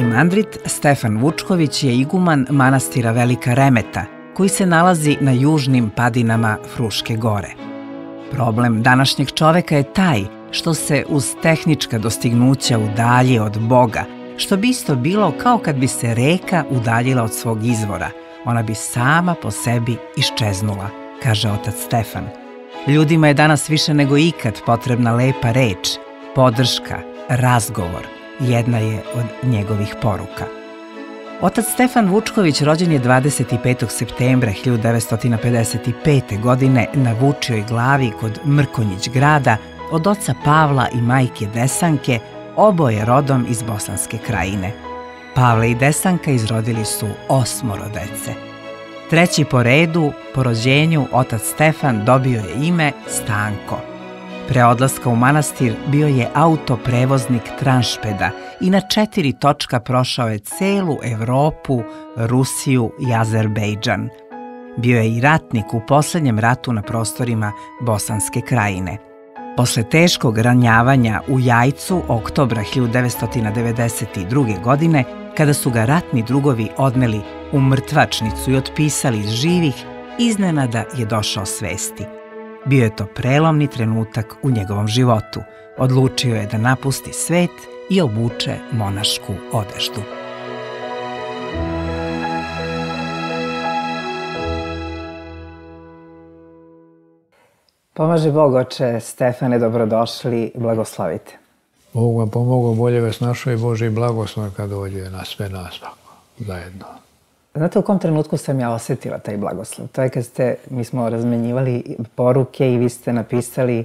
Arhimandrit Stefan Vučković je iguman manastira Velika Remeta, koji se nalazi na južnim padinama Fruške gore. Problem današnjeg čoveka je taj što se uz tehnička dostignuća udalji od Boga, što bi isto bilo kao kad bi se reka udaljila od svog izvora. Ona bi sama po sebi iščeznula, kaže otac Stefan. Ljudima je danas više nego ikad potrebna lepa reč, podrška, razgovor. Jedna je od njegovih poruka. Otac Stefan Vučković rođen je 25. septembra 1955. godine na Vučijoj glavi kod Mrkonjić grada od oca Pavla i majke Desanke, oboje rodom iz Bosanske krajine. Pavle i Desanka izrodili su osmoro dece. Treći po redu, po rođenju, otac Stefan dobio je ime Stanko. Pre odlaska u manastir bio je autoprevoznik Tranšpeda i na četiri točka prošao je celu Evropu, Rusiju i Azerbejdžan. Bio je i ratnik u poslednjem ratu na prostorima Bosanske krajine – Posle teškog ranjavanja u Jajcu oktobra 1992. godine, kada su ga ratni drugovi odneli u mrtvačnicu i otpisali iz živih, iznenada je došao svesti. Bio je to prelomni trenutak u njegovom životu. Odlučio je da napusti svet i obuče monašku odeždu. Pomaže Bog, oče Stefane, dobrodošli, blagoslovite. Bog vam pomogao, bolje vas našao i Bože i blagoslov kad dođe na sve nas zajedno. Znate u kom trenutku sam ja osetila taj blagoslov? To je kad ste, mi smo razmenjivali poruke i vi ste napisali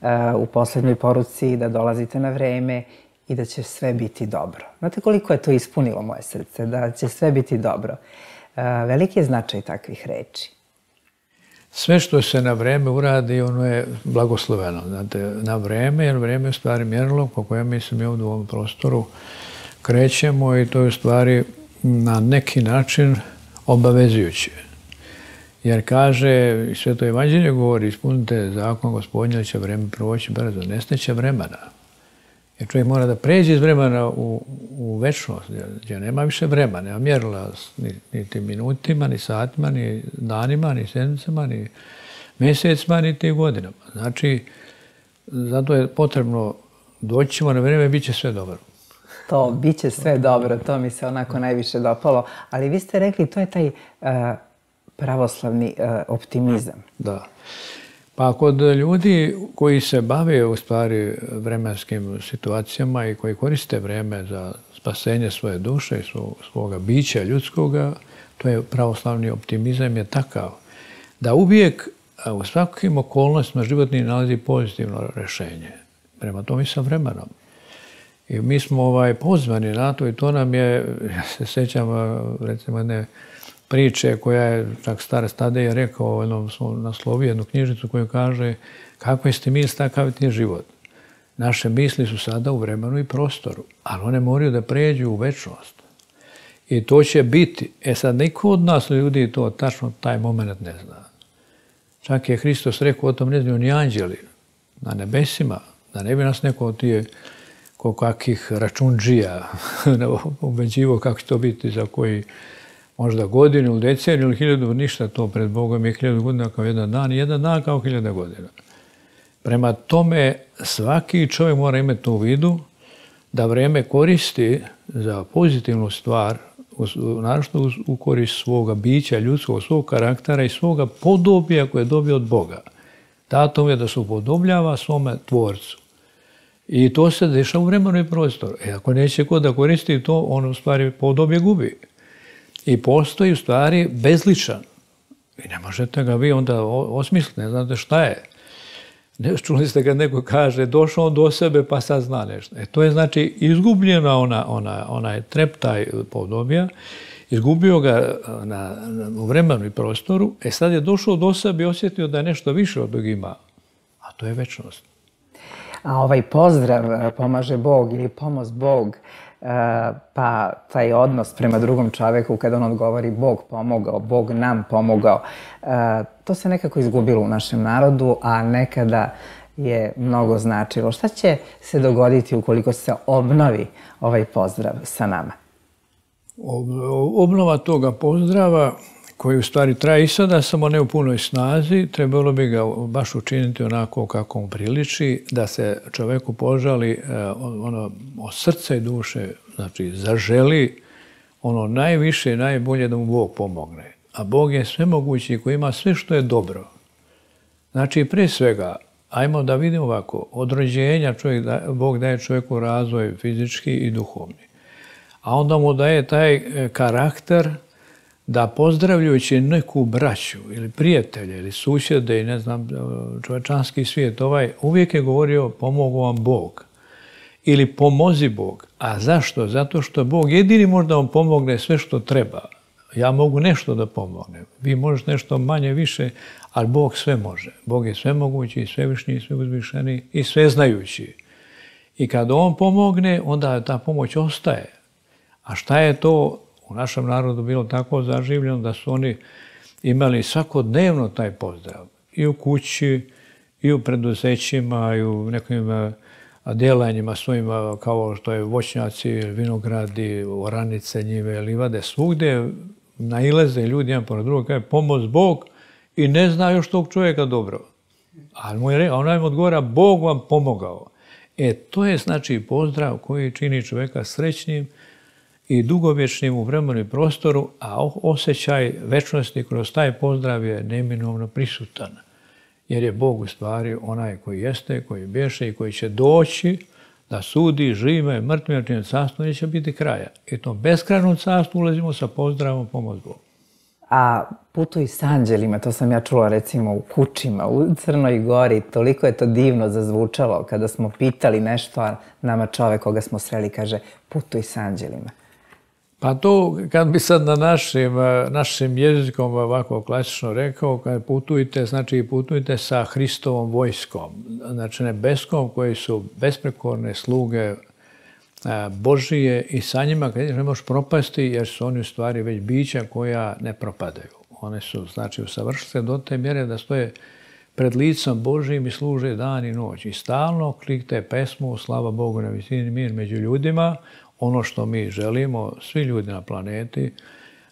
uh, u poslednjoj poruci da dolazite na vreme i da će sve biti dobro. Znate koliko je to ispunilo moje srce, da će sve biti dobro. Uh, veliki je značaj takvih reči sve što se na vreme uradi, ono je blagosloveno. Znate, na vreme, jer vreme je stvari mjerilo po kojem mi se mi ovdje u ovom prostoru krećemo i to je stvari na neki način obavezujuće. Jer kaže, sve to evanđelje govori, ispunite zakon gospodinja, će vreme proći brzo, nesteće vremena. Jer čovjek mora da pređe iz vremena u, u večnost, gdje nema više vremena, nema mjerila ni, niti minutima, ni satima, ni danima, ni sedmicama, ni mjesecima, niti godinama. Znači, zato je potrebno doći ćemo na vrijeme, bit će sve dobro. To, bit će sve dobro, to mi se onako najviše dopalo. Ali vi ste rekli, to je taj uh, pravoslavni uh, optimizam. Da. Pa kod ljudi koji se bave u stvari vremenskim situacijama i koji koriste vreme za spasenje svoje duše i svoga bića ljudskoga, to je pravoslavni optimizam je takav da uvijek u svakim okolnostima životni nalazi pozitivno rešenje. Prema tome i sa vremenom. I mi smo ovaj, pozvani na to i to nam je, ja se sećam recimo jedne priče koja je, čak stara stade je rekao, jednom smo naslovio jednu knjižicu koju kaže kako ste misli, takav ti život. Naše misli su sada u vremenu i prostoru, ali one moraju da pređu u večnost. I to će biti. E sad, niko od nas ljudi to tačno taj moment ne zna. Čak je Hristos rekao o tom ne znaju ni anđeli na nebesima, da ne bi nas neko od tije ko kakih računđija ubeđivo kako će to biti za koji možda godinu ili deceniju ili hiljadu, ništa to pred Bogom je hiljadu godina kao jedan dan i jedan dan kao hiljada godina. Prema tome, svaki čovjek mora imati to u vidu da vreme koristi za pozitivnu stvar, naravno u korist svoga bića, ljudskog, svog karaktera i svoga podobija koje je dobio od Boga. Datom je da se upodobljava svome tvorcu. I to se dešava u vremenu i prostoru. E, ako neće ko da koristi to, on u stvari podobje gubi i postoji u stvari bezličan. I ne možete ga vi onda osmisliti, ne znate šta je. Ne, čuli ste kad neko kaže, došao on do sebe pa sad zna nešto. E, to je znači izgubljena ona, ona, onaj treptaj podobija, izgubio ga na, na, u vremenu i prostoru, e sad je došao do sebe i osjetio da je nešto više od tog ima. A to je večnost. A ovaj pozdrav pomaže Bog ili pomoz Bog, pa taj odnos prema drugom čoveku kada on odgovori Bog pomogao, Bog nam pomogao, to se nekako izgubilo u našem narodu, a nekada je mnogo značilo. Šta će se dogoditi ukoliko se obnovi ovaj pozdrav sa nama? obnova toga pozdrava koji u stvari traje i sada, samo ne u punoj snazi, trebalo bi ga baš učiniti onako kako mu priliči, da se čoveku požali e, ono, od srca i duše, znači zaželi ono najviše i najbolje da mu Bog pomogne. A Bog je svemogući koji ima sve što je dobro. Znači, pre svega, ajmo da vidimo ovako, od rođenja čovjek Bog daje čovjeku razvoj fizički i duhovni. A onda mu daje taj e, karakter da pozdravljajući neku braću ili prijatelje ili susjede i ne znam, čovečanski svijet, ovaj uvijek je govorio pomogu vam Bog ili pomozi Bog. A zašto? Zato što Bog jedini može da vam pomogne sve što treba. Ja mogu nešto da pomognem. Vi možete nešto manje, više, ali Bog sve može. Bog je sve mogući, i svevišnji, i sve uzvišeni i sve znajući. I kad On pomogne, onda ta pomoć ostaje. A šta je to u našem narodu bilo tako zaživljeno da su oni imali svakodnevno taj pozdrav. I u kući, i u preduzećima, i u nekim eh, djelanjima svojim, eh, kao što je voćnjaci, vinogradi, oranice, njive, livade, svugdje naileze ljudi jedan pored drugog, kaže pomoz Bog i ne zna još tog čovjeka dobro. Ali mu je onaj mu odgovara, Bog vam pomogao. E, to je znači pozdrav koji čini čovjeka srećnim, i dugovječnim u vremenu i prostoru, a osjećaj večnosti kroz taj pozdrav je neminovno prisutan. Jer je Bog u stvari onaj koji jeste, koji bješe i koji će doći da sudi žive, mrtve, čine carstvo neće biti kraja. I tom beskrajnom carstvu ulazimo sa pozdravom pomoć Bogu. A putuj s anđelima, to sam ja čula recimo u kućima, u Crnoj Gori, toliko je to divno zazvučalo kada smo pitali nešto, a nama čovek koga smo sreli kaže putuj s anđelima. Pa to, kad bi sad na našim, eh, našim jezikom ovako klasično rekao, kad putujte, znači putujte sa Hristovom vojskom, znači nebeskom, koji su besprekorne sluge eh, Božije i sa njima kad ne možeš propasti jer su oni u stvari već bića koja ne propadaju. One su, znači, usavršili se do te mjere da stoje pred licom Božijim i služe dan i noć. I stalno klikte pesmu Slava Bogu na visini mir među ljudima, ono što mi želimo, svi ljudi na planeti,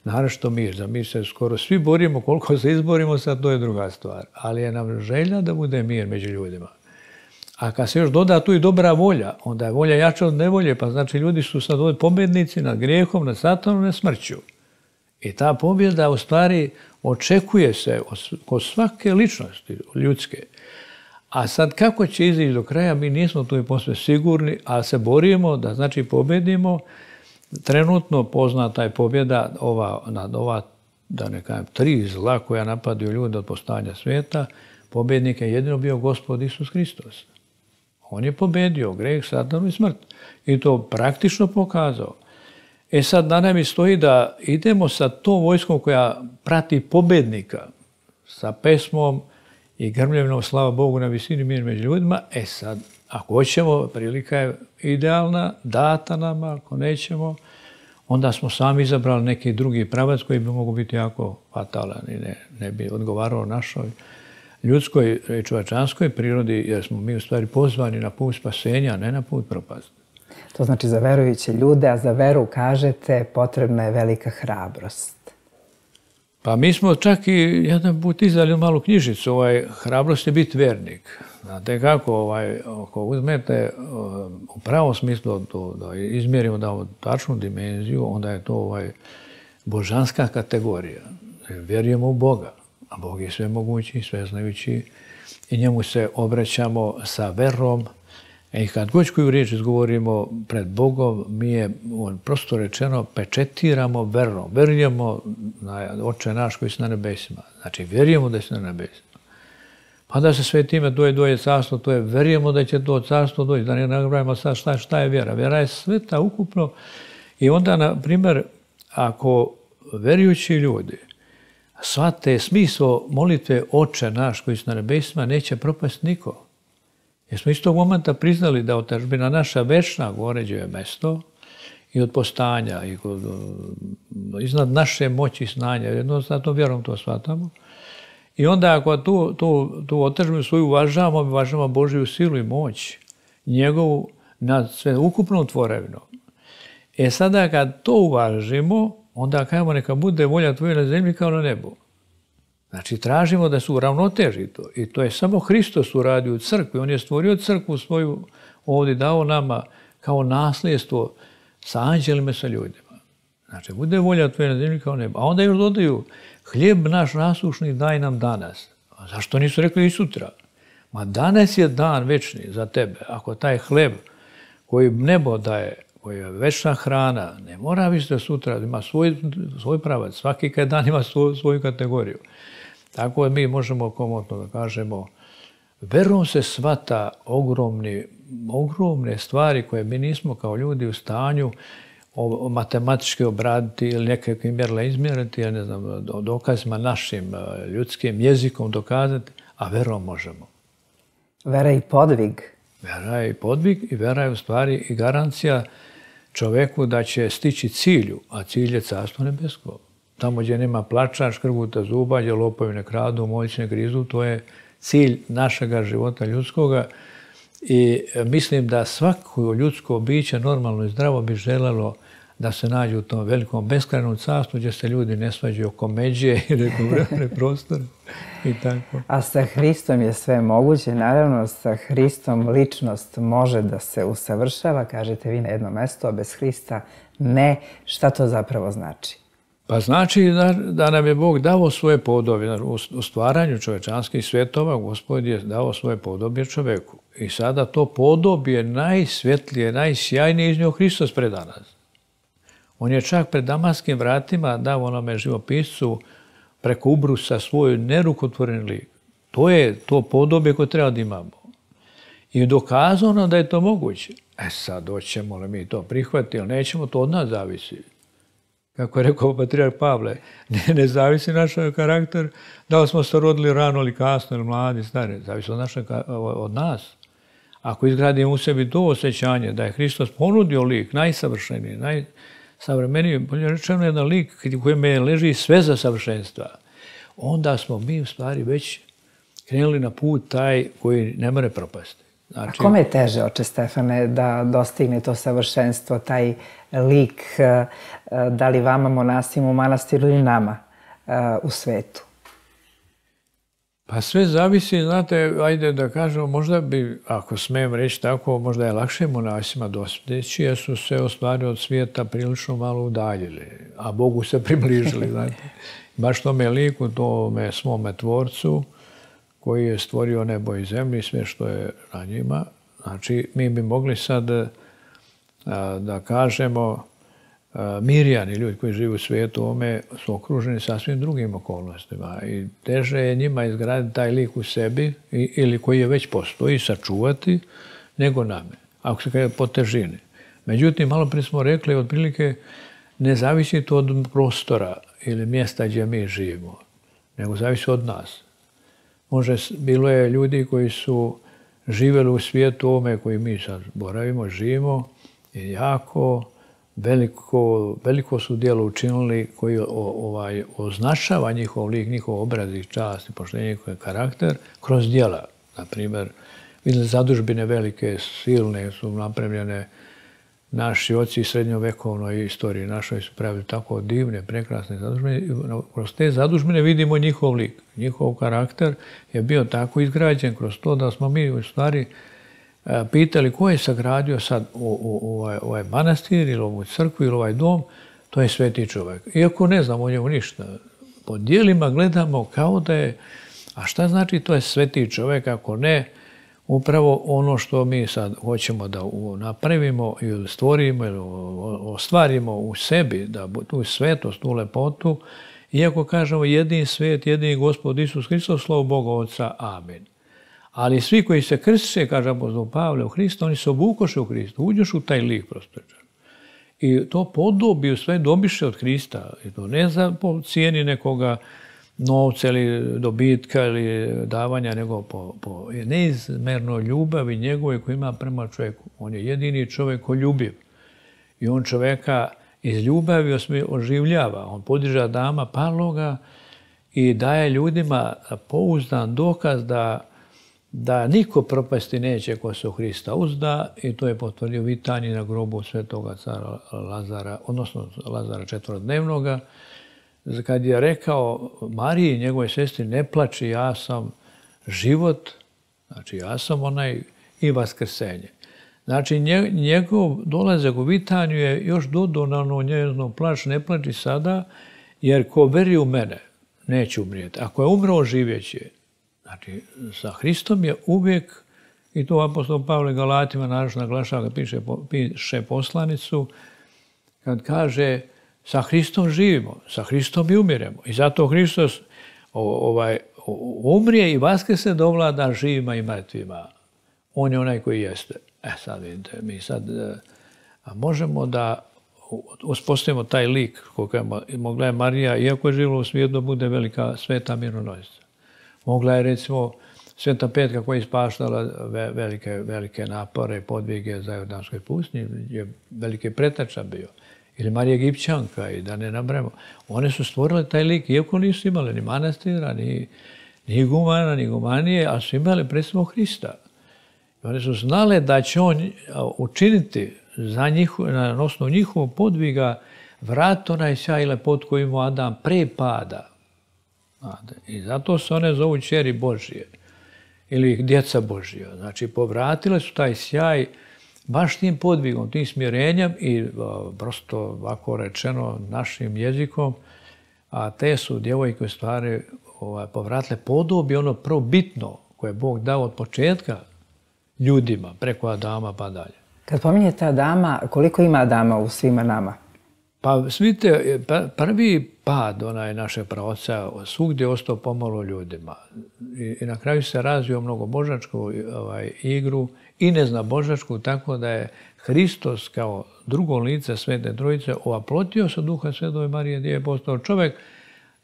naravno mir, za mi se skoro svi borimo, koliko se izborimo, sad to je druga stvar. Ali je nam želja da bude mir među ljudima. A kad se još doda tu i dobra volja, onda je volja jača od nevolje, pa znači ljudi su sad ovdje pobjednici nad grijehom, nad satanom, nad smrću. I ta pobjeda u stvari očekuje se kod svake ličnosti ljudske. A sad kako će izići do kraja, mi nismo tu i posve sigurni, ali se borimo da znači pobjedimo. Trenutno poznata je pobjeda ova, nad ova, da ne kažem, tri zla koja napadaju ljude od postanja svijeta. Pobjednik je jedino bio gospod Isus Hristos. On je pobjedio greh, satanu i smrt. I to praktično pokazao. E sad na nam stoji da idemo sa tom vojskom koja prati pobjednika, sa pesmom, i grmljevno, slava Bogu, na visini mir među ljudima. E sad, ako hoćemo, prilika je idealna, data nama, ako nećemo, onda smo sami izabrali neki drugi pravac koji bi mogu biti jako fatalan i ne, ne bi odgovarao našoj ljudskoj i prirodi, jer smo mi u stvari pozvani na put spasenja, a ne na put propasti. To znači za verujuće ljude, a za veru kažete potrebna je velika hrabrost. Pa mi smo čak i jedan put izdali malu knjižicu, ovaj, hrabrost je biti vernik. Znate kako, ovaj, ako uzmete u pravom smislu da izmjerimo da tačnu dimenziju, onda je to ovaj, božanska kategorija. Vjerujemo u Boga, a Bog je sve mogući, sve znajući i njemu se obraćamo sa verom, i kad god koju riječ izgovorimo pred Bogom, mi je, on prosto rečeno, pečetiramo verom. Vjerujemo na oče naš koji su na nebesima. Znači, vjerujemo da su na nebesima. Pa da se sve time doje, doje carstvo, to je vjerujemo da će to carstvo doći. Da ne napravimo sad šta, šta je vjera. Vjera je sveta ukupno. I onda, na primjer, ako vjerujući ljudi shvate smislo molitve oče naš koji su na nebesima, neće propast niko. Jer smo iz tog momenta priznali da otačbina naša večna goređuje mesto i od postanja i iznad naše moći snanja. Jednostavno vjerom to shvatamo. I onda ako tu, tu, tu otačbinu svoju uvažavamo, uvažavamo Božju silu i moć, njegovu nad sve ukupnom tvorevinom. E sada kad to uvažimo, onda kažemo neka bude volja tvoja na zemlji kao na nebu. Znači, tražimo da se uravnoteži to. I to je samo Hristos uradio u crkvi. On je stvorio crkvu svoju, ovdje dao nama kao nasljedstvo sa anđelima, sa ljudima. Znači, bude volja tvoja na zemlji kao nebo. A onda još dodaju, hljeb naš nasušni daj nam danas. A zašto nisu rekli i sutra? Ma danas je dan večni za tebe. Ako taj hleb koji nebo daje, koji je večna hrana, ne mora biti da sutra, ima svoj, svoj pravac. Svaki dan ima svoju kategoriju. Tako mi možemo komotno da kažemo, verom se svata ogromni, ogromne stvari koje mi nismo kao ljudi u stanju o, matematički obraditi ili nekakvim mjerila izmjeriti, ja ne znam, dokazima našim e, ljudskim jezikom dokazati, a verom možemo. Vera i podvig. Vera je i podvig i vera je u stvari i garancija čoveku da će stići cilju, a cilj je carstvo nebesko. Tamo gdje nema plača, škrguta zuba, gdje lopovi ne kradu, moćne grizu, to je cilj našega života ljudskoga. I mislim da svako ljudsko biće normalno i zdravo bi želelo da se nađe u tom velikom beskrajnom carstvu gdje se ljudi ne svađaju oko međe i neko vremene prostor i tako. A sa Hristom je sve moguće. Naravno, sa Hristom ličnost može da se usavršava, kažete vi na jedno mesto, a bez Hrista ne. Šta to zapravo znači? Pa znači da, da nam je Bog dao svoje podobje. U stvaranju čovečanskih svjetova Gospod je dao svoje podobje čoveku. I sada to podobje najsvjetlije, najsjajnije iz njog Hristos preda nas. On je čak pred damaskim vratima dao onome živopiscu preko ubrusa svoj nerukotvoren lik. To je to podobje koje treba da imamo. I dokazano da je to moguće. E sad, hoćemo li mi to prihvatiti ili nećemo, to od nas zavisi. Kako je rekao patrijarh Pavle, ne, ne zavisi naš karakter, da li smo se rodili rano ili kasno ili mladi, stari, zavisi od, naše, od nas. Ako izgradimo u sebi to osjećanje da je Hristos ponudio lik najsavršeniji, najsavremeniji, bolje rečeno jedan lik kojem je leži sve za savršenstva, onda smo mi u stvari već krenuli na put taj koji ne more propasti. Znači... A kome je teže, oče Stefane, da dostigne to savršenstvo, taj lik, e, e, da li vama monasima u manastiru ili nama e, u svetu? Pa sve zavisi, znate, ajde da kažemo, možda bi, ako smijem reći tako, možda je lakše monasima dostići, jer su se ostvari od svijeta prilično malo udaljili, a Bogu se približili, znate. Baš tome liku, tome svome tvorcu, koji je stvorio nebo i zemlju i sve što je na njima. Znači, mi bi mogli sad da kažemo mirjani ljudi koji žive u svijetu ome su okruženi sasvim drugim okolnostima i teže je njima izgraditi taj lik u sebi ili koji je već postoji sačuvati nego name, ako se kaže po težini. Međutim, malo prije smo rekli, otprilike ne zavisi to od prostora ili mjesta gdje mi živimo, nego zavisi od nas. Može, bilo je ljudi koji su živjeli u svijetu ovome koji mi sad boravimo, živimo i jako veliko, veliko su dijelo učinili koji ovaj, označava njihov lik, njihov obraz i čast i poštenje, njihov karakter kroz dijela. Na primjer, zadužbine velike, silne su napravljene naši oci srednjovekovnoj istoriji našoj su pravili tako divne, prekrasne zadužbine. Kroz te zadužbine vidimo njihov lik. Njihov karakter je bio tako izgrađen kroz to da smo mi u stvari e, pitali ko je sagradio sad ovaj, ovaj manastir ili ovu crkvu ili ovaj dom, to je sveti čovjek. Iako ne znamo o njemu ništa. Po dijelima gledamo kao da je, a šta znači to je sveti čovjek ako ne, upravo ono što mi sad hoćemo da napravimo ili stvorimo ili ostvarimo u sebi, da tu svetost, tu lepotu, iako kažemo jedini svet, jedini gospod Isus Hristos, slovo Boga Otca, amen. Ali svi koji se krstiše, kaže apostol Pavle, u Hristu, oni se obukoše u Hristu, uđeš u taj lik prostorčan. I to podobi u sve dobiše od Hrista. I to ne za cijeni nekoga novca ili dobitka ili davanja, nego po, po neizmerno ljubavi njegove koji ima prema čovjeku. On je jedini čovjek koji ljubiv. I on čovjeka iz ljubavi oživljava. On podiža dama paloga i daje ljudima pouzdan dokaz da da niko propasti neće ko se u Hrista uzda i to je potvrdio Vitani na grobu svetoga cara Lazara, odnosno Lazara četvorodnevnoga, kad je rekao Mariji, njegove sestri, ne plači, ja sam život, znači ja sam onaj i vaskrsenje. Znači njegov dolazak u Vitanju je još dodao na ono njezno plač, ne plači sada, jer ko veri u mene, neće umrijeti. Ako je umro, živjeće. Znači, sa Hristom je uvijek, i to apostol Pavle Galatima naravno naglašava, piše, piše poslanicu, kad kaže, sa Hristom živimo, sa Hristom i umiremo. I zato Hristos ovaj, umrije i vaske do vlada živima i mrtvima. On je onaj koji jeste. E sad vidite, mi sad e, a možemo da uspostavimo taj lik koga je mogla je Marija, iako je živjela u svijetu, bude velika sveta mirnonosica. Mogla je recimo Sveta Petka koja je ispaštala velike, velike napore, podvige za Jordanskoj pustinji, je veliki pretača bio. Ili Marija Egipćanka i da ne nabremo. One su stvorile taj lik, iako nisu imali ni manastira, ni, ni gumana, ni gumanije, ali su imali predstavno Hrista. One su znale da će on učiniti za na osnovu njihovog podviga vrat onaj sjaj lepot koji mu Adam pre pada. I zato se one zovu čeri Božije ili djeca Božija. Znači, povratile su taj sjaj baš tim podvigom, tim smjerenjem i prosto ovako rečeno našim jezikom, a te su djevojke stvari ovaj, povratile podobi ono prvo bitno koje je Bog dao od početka ljudima, preko Adama pa dalje. Kad pominjete Adama, koliko ima Adama u svima nama? Pa vidite, pa, prvi pad onaj naše pravca svugdje je ostao pomalo ljudima. I, na kraju se razvio mnogo božačku ovaj, igru i ne zna božačku, tako da je Hristos kao drugo lice Svete Trojice ovaplotio se duha Svetove Marije gdje je postao čovjek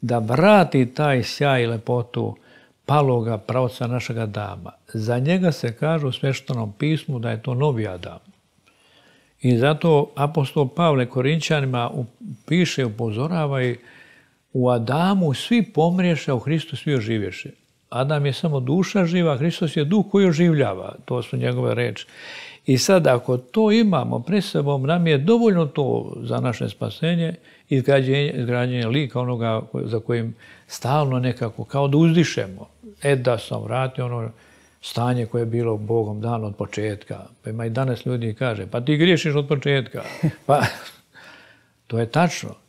da vrati taj sjaj i lepotu paloga pravca našega dama. Za njega se kaže u sveštenom pismu da je to novi Adam. I zato apostol Pavle Korinčanima piše, upozorava i u Adamu svi pomriješe, a u Hristu svi oživješe. Adam je samo duša živa, Hristos je duh koji oživljava. To su njegove reči. I sad ako to imamo pred sebom, nam je dovoljno to za naše spasenje i izgrađenje lika onoga za kojim stalno nekako, kao da uzdišemo. E da sam vratio ono stanje koje je bilo Bogom dano od početka. Pa ima i danas ljudi kaže, pa ti griješiš od početka. Pa to je tačno.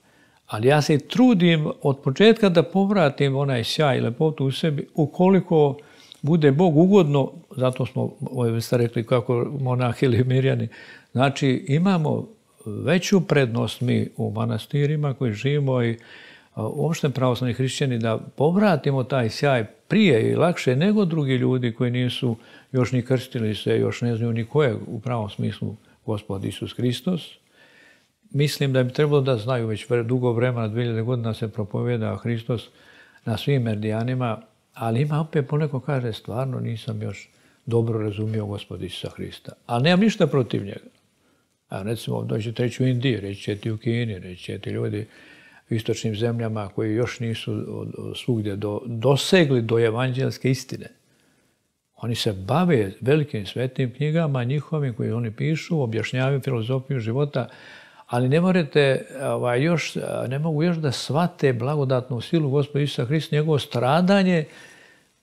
Ali ja se trudim od početka da povratim onaj sjaj i lepotu u sebi, ukoliko bude Bog ugodno, zato smo, ovo ste rekli kako monah ili mirjani, znači imamo veću prednost mi u manastirima koji živimo i uopšte pravoslavni hrišćani da povratimo taj sjaj prije i lakše nego drugi ljudi koji nisu još ni krstili se, još ne znaju ni ko je u pravom smislu gospod Isus Hristos. Mislim da bi trebalo da znaju već dugo vremena, 2000 godina se propovjeda Hristos na svim merdijanima, ali ima opet poneko kaže, stvarno nisam još dobro razumio gospod Isusa Hrista. Ali nemam ništa protiv njega. A recimo, dođete reći u Indiji, reći će ti u Kini, reći će ti ljudi u istočnim zemljama koji još nisu svugdje dosegli do evanđelske istine. Oni se bave velikim svetnim knjigama, njihovim koji oni pišu, objašnjavaju filozofiju života, ali ne morate, ovaj, još, ne mogu još da shvate blagodatnu silu gospodina Isusa Hrista, njegovo stradanje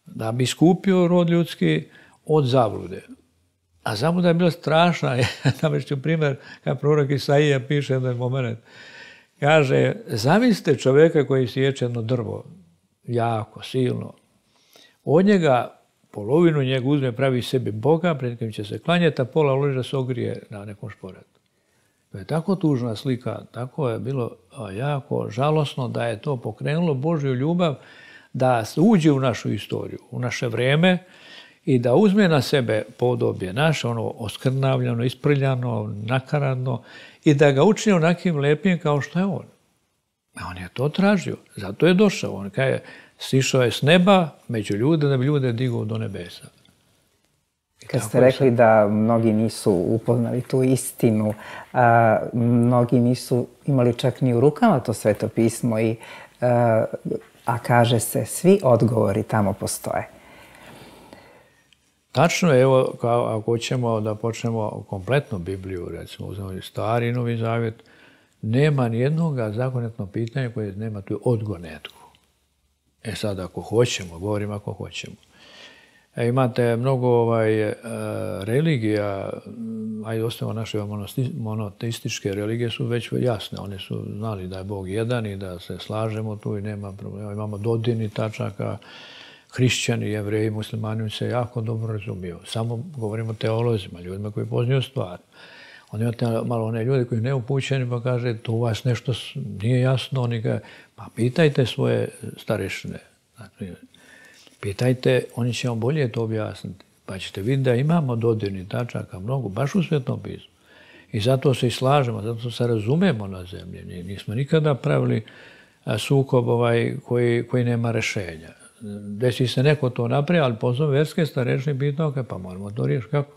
da bi skupio rod ljudski od zablude. A zabluda je bila strašna. Navešću primjer, kad prorok Isaija piše jedan moment. Kaže, zamislite čovjeka koji sjeće jedno drvo, jako, silno. Od njega, polovinu njega uzme, pravi sebi Boga, pred kojim će se klanjati, a pola uloži da se ogrije na nekom šporetu. To je tako tužna slika, tako je bilo jako žalosno da je to pokrenulo Božju ljubav da uđe u našu istoriju, u naše vrijeme i da uzme na sebe podobje naše, ono oskrnavljano, isprljano, nakaradno i da ga učini onakim lepim kao što je on. A on je to tražio, zato je došao. On kaže, sišao je s neba među ljude da bi ljude digao do nebesa. Kad ste rekli da mnogi nisu upoznali tu istinu, a, mnogi nisu imali čak ni u rukama to sveto pismo, i, a, a kaže se svi odgovori tamo postoje. Tačno je, evo, kao, ako hoćemo da počnemo kompletnu Bibliju, recimo, uzmemo stari i novi zavjet, nema ni jednog zakonetnog pitanja koje nema tu odgonetku. E sad, ako hoćemo, govorim ako hoćemo. E, imate mnogo ovaj, e, religija, ajde ostavimo naše monoteističke religije su već jasne. One su znali da je Bog jedan i da se slažemo tu i nema problema. Imamo dodini tačaka, hrišćani, jevreji, muslimani se jako dobro razumiju. Samo govorimo o teolozima, ljudima koji poznaju stvar. Onda imate malo one ljude koji ne upućeni pa kaže tu vas nešto nije jasno. Oni kaže, pa pitajte svoje starešine. Znači, pitajte, oni će vam bolje to objasniti. Pa ćete vidjeti da imamo dodirni tačaka mnogo, baš u Svetom pismu. I zato se i slažemo, zato se razumemo na zemlji. Nismo nikada pravili sukob ovaj koji, koji nema rešenja. Desi se neko to napravi, ali pozove verske starešne pitao, pa moramo to riješiti. Kako?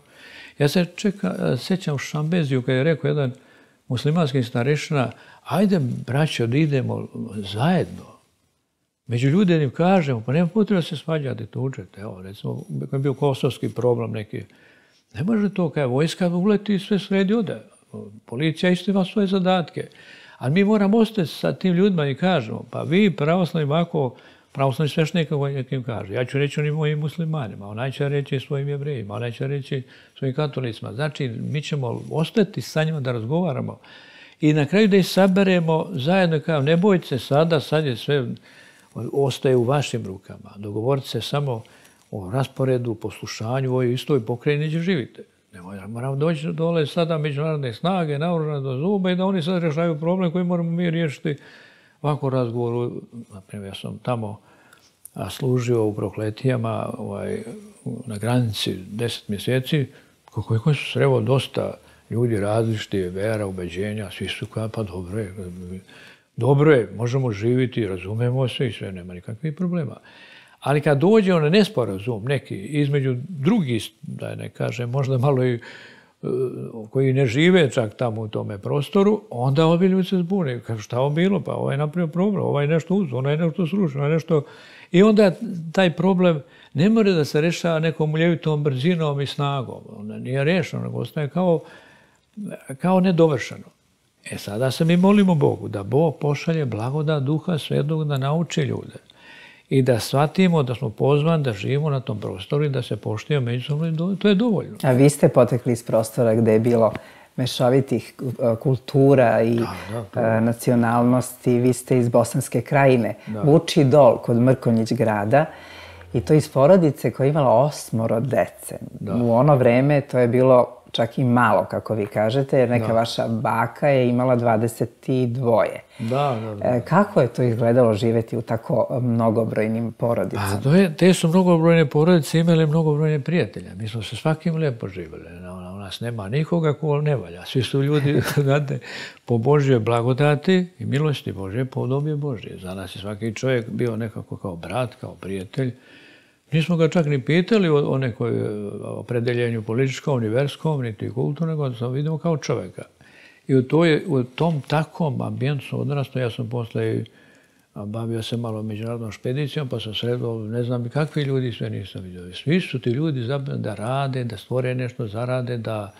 Ja se čeka, u Šambeziju kad je rekao jedan muslimanski starešina, ajde braćo da idemo zajedno. Među ljude kažemo, pa nema potreba se svađati, tučete. Evo, recimo, kad je bio kosovski problem neki, ne može to kaj vojska uleti i sve sredi ode. Policija isto ima svoje zadatke. Ali mi moramo ostati sa tim ljudima i kažemo, pa vi pravoslavni ovako pravoslavni sveštenik im kaže. Ja ću reći onim mojim muslimanima, onaj će reći svojim jevrejima, onaj će reći svojim katolicima. Znači, mi ćemo ostati sa njima da razgovaramo i na kraju da ih saberemo zajedno kao ne bojte se sada, sad je sve ostaje u vašim rukama. Dogovorite se samo o rasporedu, poslušanju, ovoj istoj pokrajini gdje živite. Ne moramo doći dole sada međunarodne snage, naoružane do zuba i da oni sad rješaju problem koji moramo mi riješiti ovako razgovoru. Naprimjer, ja sam tamo služio u prokletijama ovaj, na granici deset mjeseci, kako su srevo dosta ljudi različiti, vera, ubeđenja, svi su kao, pa dobro je, dobro je, možemo živjeti, razumemo se i sve, nema nikakvih problema. Ali kad dođe on nesporazum neki između drugih, da ne kaže, možda malo i e, koji ne žive čak tamo u tome prostoru, onda ovi ljudi se zbune. Kažu šta ovo bilo? Pa ovaj je napravio problem, ovaj je nešto uzeo, ovaj je nešto srušio, ovaj nešto... I onda taj problem ne može da se rešava nekom ljevitom brzinom i snagom. Onda nije rešeno, nego ostaje kao, kao nedovršeno. E sada se mi molimo Bogu da Bog pošalje blagoda duha svetog da nauči ljude i da shvatimo da smo pozvani da živimo na tom prostoru i da se poštijemo međusobno to je dovoljno. A vi ste potekli iz prostora gdje je bilo mešovitih e, kultura i e, nacionalnosti. Vi ste iz Bosanske krajine. Vuči dol kod Mrkonjić grada i to iz porodice koja je imala osmoro dece. U ono vreme to je bilo čak i malo, kako vi kažete, jer neka vaša baka je imala 22. Da, da, da. E, kako je to izgledalo živjeti u tako mnogobrojnim porodicama? Pa, je, te su mnogobrojne porodice imale mnogobrojne prijatelje. Mi smo se svakim lijepo živjeli. U nas nema nikoga ko ne valja. Svi su ljudi, znate, po Božje blagodati i milosti Božje, po dobje Božje. Za nas je svaki čovjek bio nekako kao brat, kao prijatelj. Nismo ga čak ni pitali o, nekoj e, opredeljenju političkom, universkom, niti kulturnom, nego sam vidimo kao čovjeka. I u, u tom takvom ambijentu odrastao, ja sam posle bavio se malo međunarodnom špedicijom, pa sam sredo, ne znam kakvi ljudi sve nisam vidio. Svi su ti ljudi da rade, da stvore nešto, zarade, da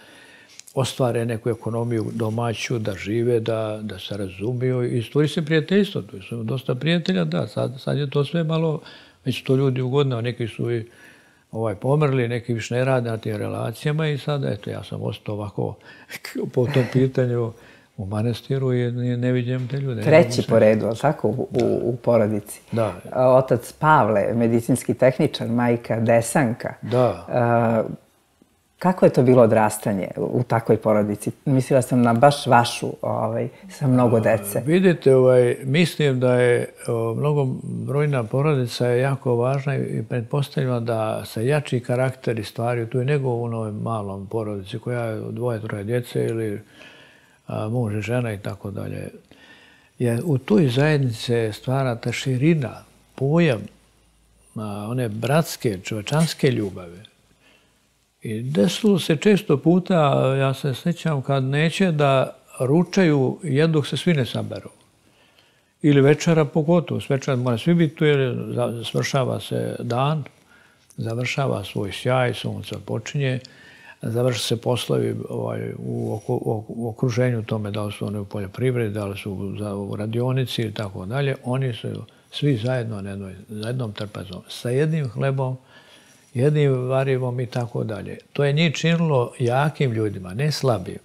ostvare neku ekonomiju domaću, da žive, da, da se razumiju i stvori se prijateljstvo. Tu su dosta prijatelja, da, sad, sad je to sve malo već to ljudi ugodno, neki su i ovaj, pomrli, neki više ne rade na tim relacijama i sada, eto, ja sam ostao ovako po tom pitanju u manastiru i ne vidim te ljude. Treći po redu, ali tako, u, u, porodici. Da. Otac Pavle, medicinski tehničar, majka Desanka. Da. Kako je to bilo odrastanje u takvoj porodici? Mislila sam na baš vašu, ovaj, sa mnogo dece. Vidite, ovaj, mislim da je mnogo brojna porodica je jako važna i pretpostavljamo da se jači karakteri stvari tu je nego u onoj malom porodici koja je dvoje, troje djece ili muž i žena i tako dalje. Jer u toj zajednici stvara ta širina, pojam one bratske, čovečanske ljubave i desilo se često puta, ja se sjećam, kad neće da ručaju jednog se svi ne saberu. Ili večera pogotovo. Večera mora svi biti tu jer svršava se dan. završava svoj sjaj, sunca počinje, završi se poslovi ovaj, u, u, okruženju tome, da li su oni u poljoprivredi, da li su u, radionici i tako dalje, oni su svi zajedno na jednom trpezom, sa jednim hlebom, jednim varivom i tako dalje. To je njih činilo jakim ljudima, ne slabim.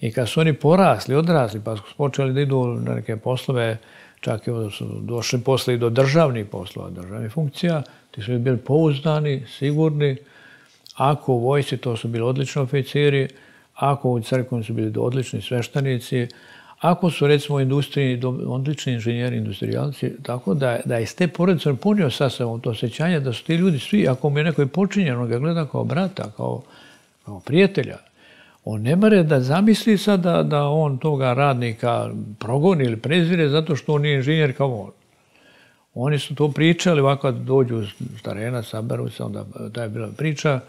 I kad su oni porasli, odrasli, pa su počeli da idu na neke poslove, čak i su došli posle i do državnih poslova, državnih funkcija, ti su bili pouzdani, sigurni. Ako u vojci, to su bili odlični oficiri, ako u crkvom su bili odlični sveštanici, ako su recimo u industriji odlični inženjeri, industrijalci, tako da, da je iz te porodice punio sa sobom to osjećanje da su ti ljudi svi, ako mu je neko počinjen, on ga gleda kao brata, kao, kao prijatelja. On ne mare da zamisli sad da, da on toga radnika progoni ili prezire zato što on nije inženjer kao on. Oni su to pričali, ovako dođu s terena, saberu se, onda ta je bila priča,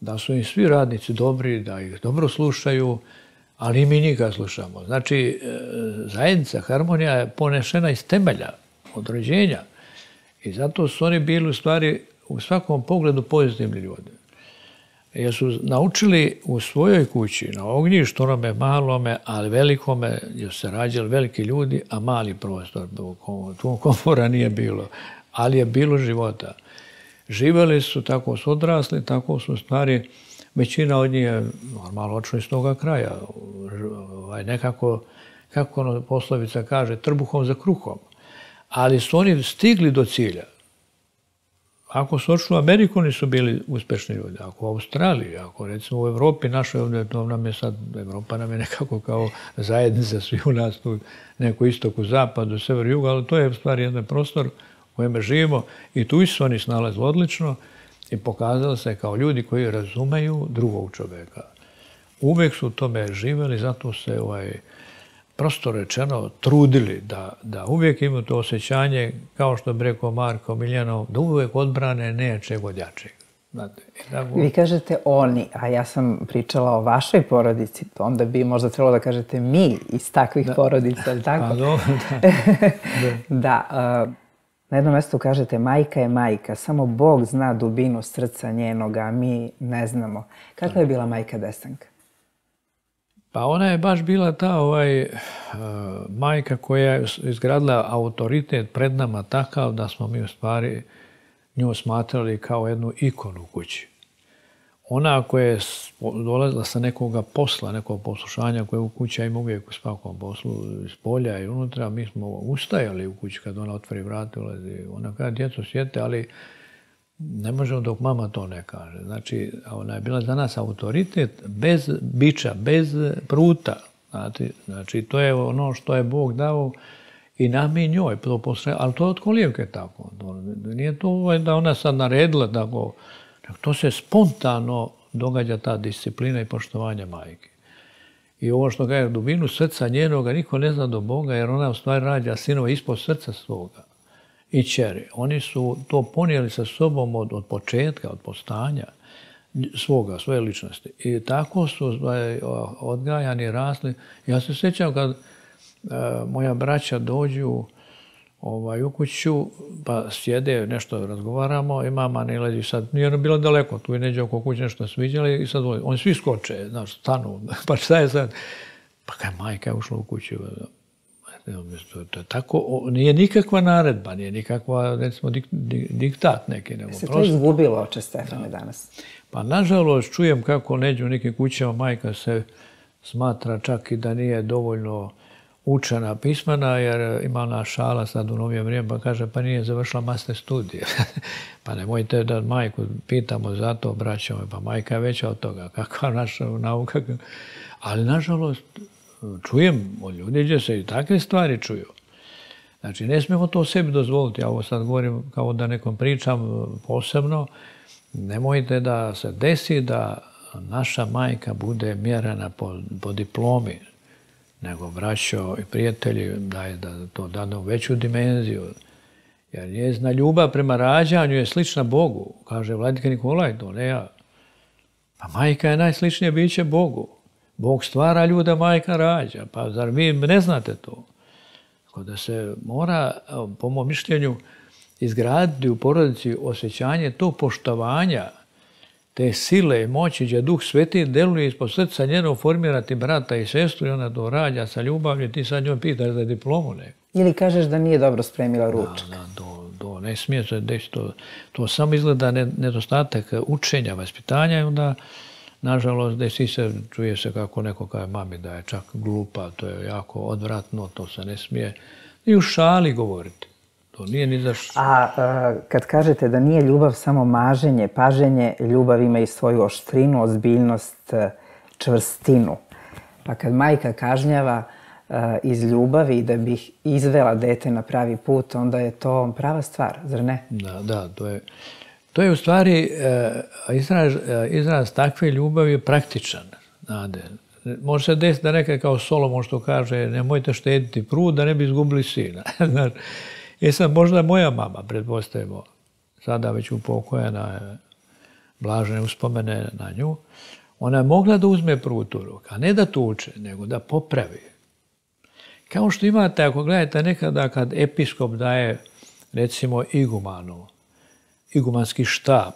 da su im svi radnici dobri, da ih dobro slušaju, ali mi njih slušamo. Znači, e, zajednica, harmonija je ponešena iz temelja, od rođenja. I zato su oni bili u stvari u svakom pogledu pozitivni ljudi. Jer su naučili u svojoj kući, na ognjištu onome malome, ali velikome, jer se rađali veliki ljudi, a mali prostor. Tu komfora nije bilo, ali je bilo života. Živjeli su, tako su odrasli, tako su stvari većina od njih je normalno očno iz toga kraja. Ovaj, nekako, kako ono poslovica kaže, trbuhom za kruhom. Ali su oni stigli do cilja. Ako su očili u Ameriku, nisu bili uspešni ljudi. Ako u Australiji, ako recimo u Evropi, našoj ovdje, to nam je sad, Evropa nam je nekako kao zajednica svi u nas tu, neko istoku, zapadu, sever, jugu, ali to je stvari jedan prostor u kojem živimo i tu su oni snalazili odlično i pokazali se kao ljudi koji razumeju drugog čovjeka. Uvijek su u tome živjeli, zato se ovaj, prosto rečeno trudili da, da uvijek imaju to osjećanje, kao što bi rekao Marko Miljanov, da uvijek odbrane nečeg od jačeg. Vi kažete oni, a ja sam pričala o vašoj porodici, onda bi možda trebalo da kažete mi iz takvih porodica, tako? Pa, da. da. da na jednom mjestu kažete majka je majka, samo Bog zna dubinu srca njenoga, a mi ne znamo. Kakva je bila majka Desanka? Pa ona je baš bila ta ovaj, uh, majka koja je izgradila autoritet pred nama takav da smo mi u stvari nju smatrali kao jednu ikonu kući ona koja je dolazila sa nekoga posla, nekog poslušanja koje u kuća ima uvijek u svakom poslu iz polja i unutra, mi smo ustajali u kući kad ona otvori vrat ulazi. Ona kada djecu sjete, ali ne možemo dok mama to ne kaže. Znači, ona je bila za nas autoritet bez bića, bez pruta. Znači, znači to je ono što je Bog dao i nam i njoj. To ali to je od kolijevke tako. Nije to da ona sad naredila tako to se spontano događa ta disciplina i poštovanje majke. I ovo što kaže dubinu srca njenoga, niko ne zna do Boga, jer ona u stvari rađa sinova ispod srca svoga i čeri. Oni su to ponijeli sa sobom od, početka, od postanja svoga, svoje ličnosti. I tako su odgajani, rasli. Ja se sjećam kad e, moja braća dođu ovaj, u kuću, pa sjede, nešto razgovaramo i mama ne lezi sad, nije ono bilo daleko, tu je neđe oko kuće nešto sviđali i sad oni svi skoče, znaš, stanu, pa šta je sad? Pa kaj majka je ušla u kuću, to je tako, nije nikakva naredba, nije nikakva, recimo, diktat neki. Nego se to izgubilo, oče Stefane, danas? Pa, nažalost, čujem kako neđu u nekim kućama majka se smatra čak i da nije dovoljno učena, pismena, jer ima ona šala sad u novije vrijeme, pa kaže, pa nije završila master studije. pa nemojte da majku pitamo za to, braćo, pa majka je veća od toga, kakva naša nauka. Ali, nažalost, čujem od ljudi gdje se i takve stvari čuju. Znači, ne smijemo to sebi dozvoliti. Ja ovo sad govorim kao da nekom pričam posebno. Nemojte da se desi da naša majka bude mjerena po diplomi nego braćo i prijatelji daje da to dane u veću dimenziju. Jer njezna ljubav prema rađanju je slična Bogu, kaže Vladika Nikolaj, to ne ja. Pa majka je najsličnije biće Bogu. Bog stvara ljuda, majka rađa. Pa zar vi ne znate to? Tako da se mora, po mom mišljenju, izgraditi u porodici osjećanje tog poštovanja, te sile i moći gdje Duh Sveti deluje ispod srca njeno formirati brata i sestru i ona to rađa sa ljubavlju, ti sad njoj pitaš za diplomu ne. Ili kažeš da nije dobro spremila ručak. Da, da, to, to ne smije se desiti. To, to samo izgleda nedostatak učenja, vaspitanja i onda nažalost desi se, čuje se kako neko kaže mami da je čak glupa, to je jako odvratno, to se ne smije i u šali govoriti. To nije ni za A, a kad kažete da nije ljubav samo maženje, paženje, ljubav ima i svoju oštrinu, ozbiljnost, e, čvrstinu. Pa kad majka kažnjava a, iz ljubavi da bih izvela dete na pravi put, onda je to prava stvar, zar ne? Da, da, to je... To je u stvari e, izraz, e, izraz takve ljubavi praktičan. Znate, može se desiti da neka kao Solomon što kaže nemojte štediti prud da ne bi izgubili sina. Je sad možda moja mama, predpostavimo, sada već upokojena, blažene uspomene na nju, ona je mogla da uzme prut u a ne da tuče, nego da popravi. Kao što imate, ako gledate nekada kad episkop daje, recimo, igumanu, igumanski štab,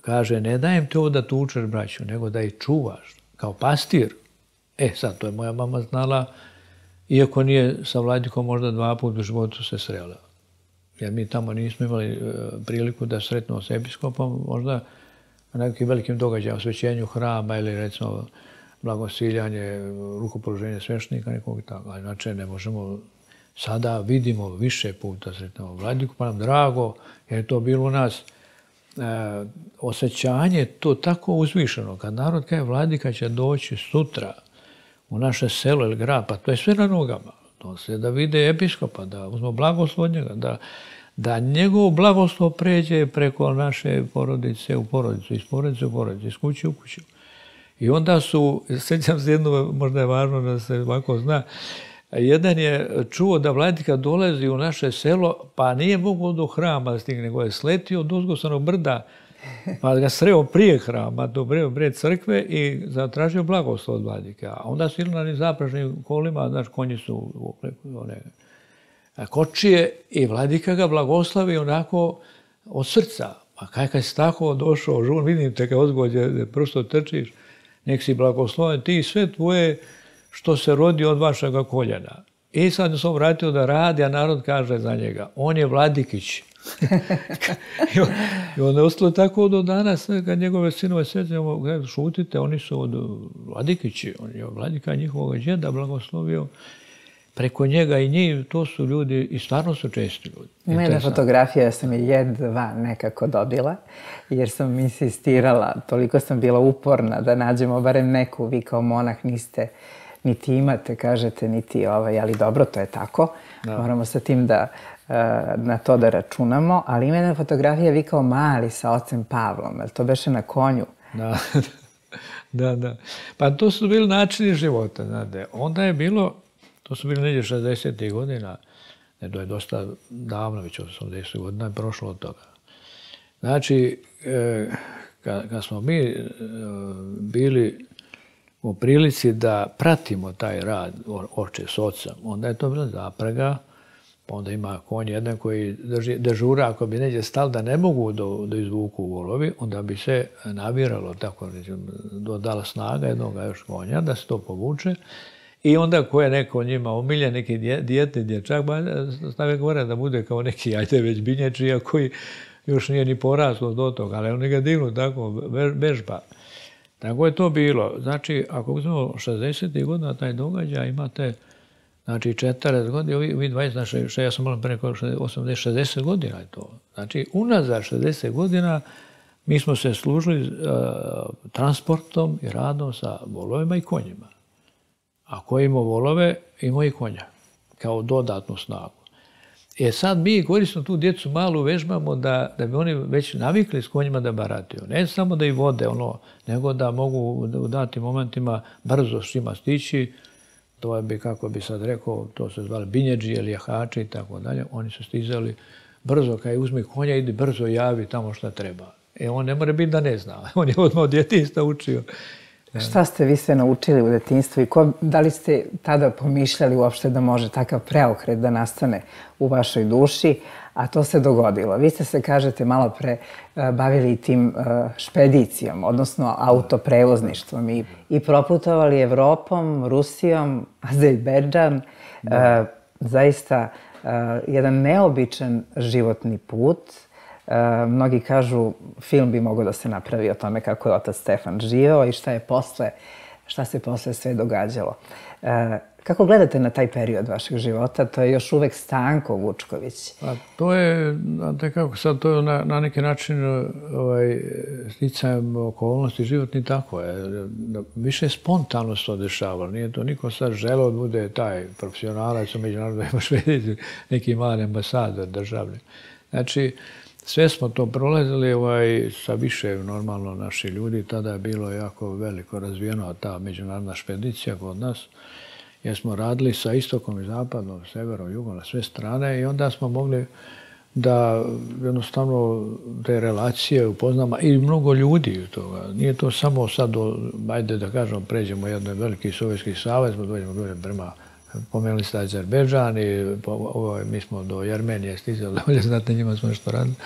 kaže, ne dajem ovo da tučeš, braću, nego da ih čuvaš, kao pastir. E, sad, to je moja mama znala, iako nije sa Vladikom možda dva puta u životu se srela. Jer mi tamo nismo imali e, priliku da sretnemo s episkopom, možda na nekim velikim događajima, osvećenju hrama ili recimo blagosiljanje, rukopoloženje svešnika, nekog tako. A inače ne možemo, sada vidimo više puta sretnemo Vladiku, pa nam drago, jer je to bilo u nas e, osjećanje to tako uzvišeno. Kad narod kaže Vladika će doći sutra, u naše selo ili grad, pa to je sve na nogama. To se da vide episkopa, da uzmo blagoslov njega, da, da njegov blagoslov pređe preko naše porodice u porodicu, iz porodice u porodicu, iz kuće u kuću. I onda su, sjećam se jedno, možda je važno da se ovako zna, jedan je čuo da vladika dolazi u naše selo, pa nije mogu do hrama da stigne, nego je sletio od uzgosanog brda, pa ga sreo prije hrama, do prije crkve i zatražio blagoslov od vladike. A onda su na zapražnim kolima, znaš, konji su one, kočije i vladika ga blagoslavi onako od srca. Pa kaj kad si tako došao, žun, vidim te kao odgođe, prosto trčiš, nek si blagosloven, ti sve tvoje što se rodi od vašega koljena. I sad se vratio da radi, a narod kaže za njega, on je Vladikić. I onda je ostalo tako do danas, kad njegove sinove sveđamo, šutite, oni su od Vladikići, on je Vladika njihovog džeda blagoslovio preko njega i njih, to su ljudi i stvarno su česti ljudi. Ima jedna fotografija, ja sam je jedva nekako dobila, jer sam insistirala, toliko sam bila uporna da nađemo barem neku, vi kao monah niste, niti imate, kažete, niti ovaj, ali dobro, to je tako. Da. Moramo sa tim da na to da računamo, ali ima jedna fotografija vi kao mali sa ocem Pavlom, jel to beše na konju? Da, da, da. Pa to su bili načini života, znate. Onda je bilo, to su bili negdje 60. godina, ne, to je dosta davno, već 80. godina je prošlo od toga. Znači, e, kad, smo mi e, bili u prilici da pratimo taj rad oče s ocem, onda je to bila zaprega, Pa onda ima konj jedan koji dežura, ako bi neđe stal da ne mogu do, do izvuku volovi, onda bi se naviralo tako, dodala snaga jednog još konja da se to povuče. I onda ko je neko njima omilja, neki dijete, dječak, ba, stave gore da bude kao neki, ajde već binječija koji još nije ni poraslo do toga, ali oni ga dignu tako, bežba. Tako je to bilo. Znači, ako uzmemo 60. godina taj događaj, imate Znači, 40 godina, ovi, ovi 20, znači, ja sam malo preko 80, 60 godina je to. Znači, unazad 60 godina mi smo se služili uh, transportom i radom sa volovima i konjima. A ko ima volove, ima i konja, kao dodatnu snagu. E sad mi koristimo tu djecu malu vežbamo da, da bi oni već navikli s konjima da barataju. Ne samo da i vode, ono, nego da mogu u datim momentima brzo s čima stići, to bi, kako bi sad rekao, to se zvali binjeđi ili jahači i tako dalje. Oni su stizali brzo, kaj uzmi konja, idi brzo javi tamo šta treba. E on ne mora biti da ne zna. On je odmah od djetista učio. Šta ste vi sve naučili u detinstvu i ko, da li ste tada pomišljali uopšte da može takav preokret da nastane u vašoj duši, a to se dogodilo. Vi ste se, kažete, malo pre e, bavili tim e, špedicijom, odnosno autoprevozništvom i, i proputovali Evropom, Rusijom, Azerbejdžan. Da. Zaista jedan neobičan životni put E, mnogi kažu film bi mogao da se napravi o tome kako je otac Stefan živeo i šta je posle, šta se posle sve događalo. E, kako gledate na taj period vašeg života? To je još uvek Stanko Vučković. Pa to je, znate kako, sad to je na, na neki način ovaj, sticajem okolnosti životni tako je. Više spontano se to dešavalo. Nije to niko sad želeo da bude taj profesionalac u međunarodnoj švedici, neki mali ambasador državni. Znači, sve smo to prolazili ovaj, sa više normalno naši ljudi. Tada je bilo jako veliko razvijeno ta međunarodna špedicija kod nas. Jer smo radili sa istokom i zapadom, severom, jugom, na sve strane i onda smo mogli da jednostavno te relacije upoznamo i mnogo ljudi toga. Nije to samo sad, ajde da kažemo, pređemo jedan veliki sovjetski savez, pa dođemo prema Pomenuli ste Azerbejdžan i mi smo do Jermenije stizali, ovdje znate njima smo nešto radili.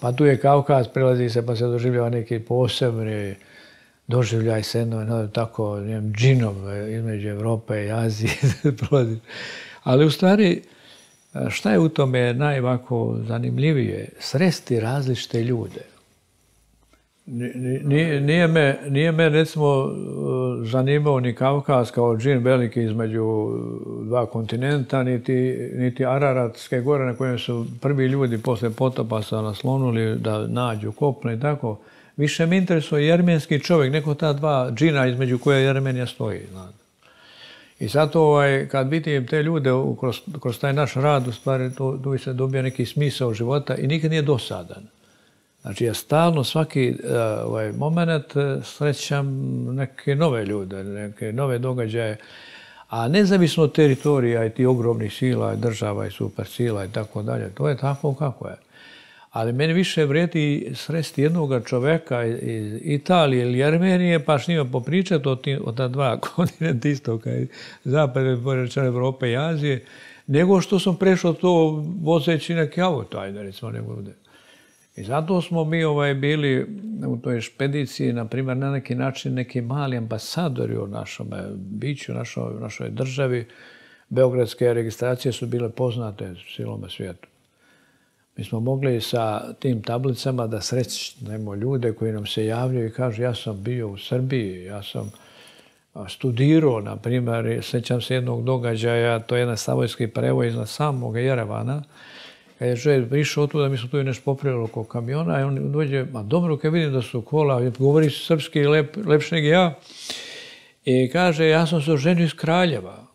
Pa tu je Kaukaz, prelazi se pa se doživljava neki posebni doživljaj se jedno, no, tako, njem, džinom e, između Evrope i Azije. Ali u stvari, šta je u tome najvako zanimljivije? Sresti različite ljude. Nije, me, recimo zanimao ni Kavkaz kao džin veliki između dva kontinenta, niti, Araratske gore na kojem su prvi ljudi posle potopa se naslonuli da nađu kopno i tako. Više me interesuje jermenski čovjek, neko ta dva džina između koje Jermenija stoji. I zato ovaj, kad vidim te ljude kroz, kroz taj naš rad, u stvari tu, tu se dobija neki smisao života i nikad nije dosadan. Znači, ja stalno svaki uh, ovaj, moment e, srećam neke nove ljude, neke nove događaje, a nezavisno od teritorija i ti ogromnih sila, i država i super sila i tako dalje, to je tako kako je. Ali meni više vrijedi sresti jednog čoveka iz Italije ili Armenije, pa s njima popričati o, o ta dva kontinenta istoka i zapade, porečane Evrope i Azije, nego što sam prešao to vozeći neki auto, ajde recimo, nego ovdje. I zato smo mi ovaj, bili u toj špediciji, na primjer, na neki način neki mali ambasadori u našom biću, našoj, našoj državi. Beogradske registracije su bile poznate cijelome svijetu. Mi smo mogli sa tim tablicama da srećnemo ljude koji nam se javljaju i kažu ja sam bio u Srbiji, ja sam studirao, na primjer, sećam se jednog događaja, to je jedan savojski prevoj iznad samog Jerevana, kad je čovjek prišao tu da mi smo tu nešto popravili oko kamiona i on dođe, ma dobro, kad vidim da su kola, govori srpski lep, nego ja, i kaže, ja sam se oženio iz Kraljeva.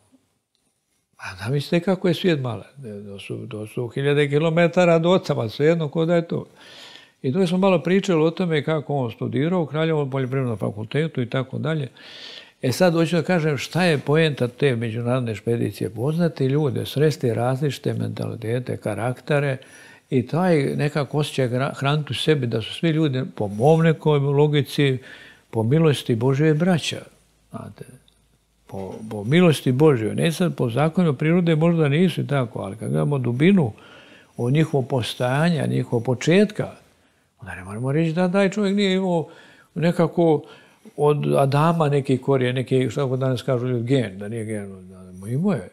A da mislite kako je svijet male. To su, to su hiljade kilometara do ocama, svejedno ko da je to. I tu smo malo pričali o tome kako on studirao u Kraljevom poljoprivrednom fakultetu i tako dalje. E sad hoću da kažem šta je poenta te međunarodne špedicije. Poznati ljude, sresti različite mentalitete, karaktere i taj nekako osjećaj hraniti u sebi da su svi ljudi po mom nekoj logici, po milosti Božje braća. Znate, po, po milosti Božje. Ne sad po zakonu prirode možda nisu tako, ali kad gledamo dubinu od njihovog postajanja, njihovog početka, onda ne moramo reći da taj čovjek nije imao nekako od Adama neki korije, neki, što danas kažu ljudi, gen, da nije gen, da imao je.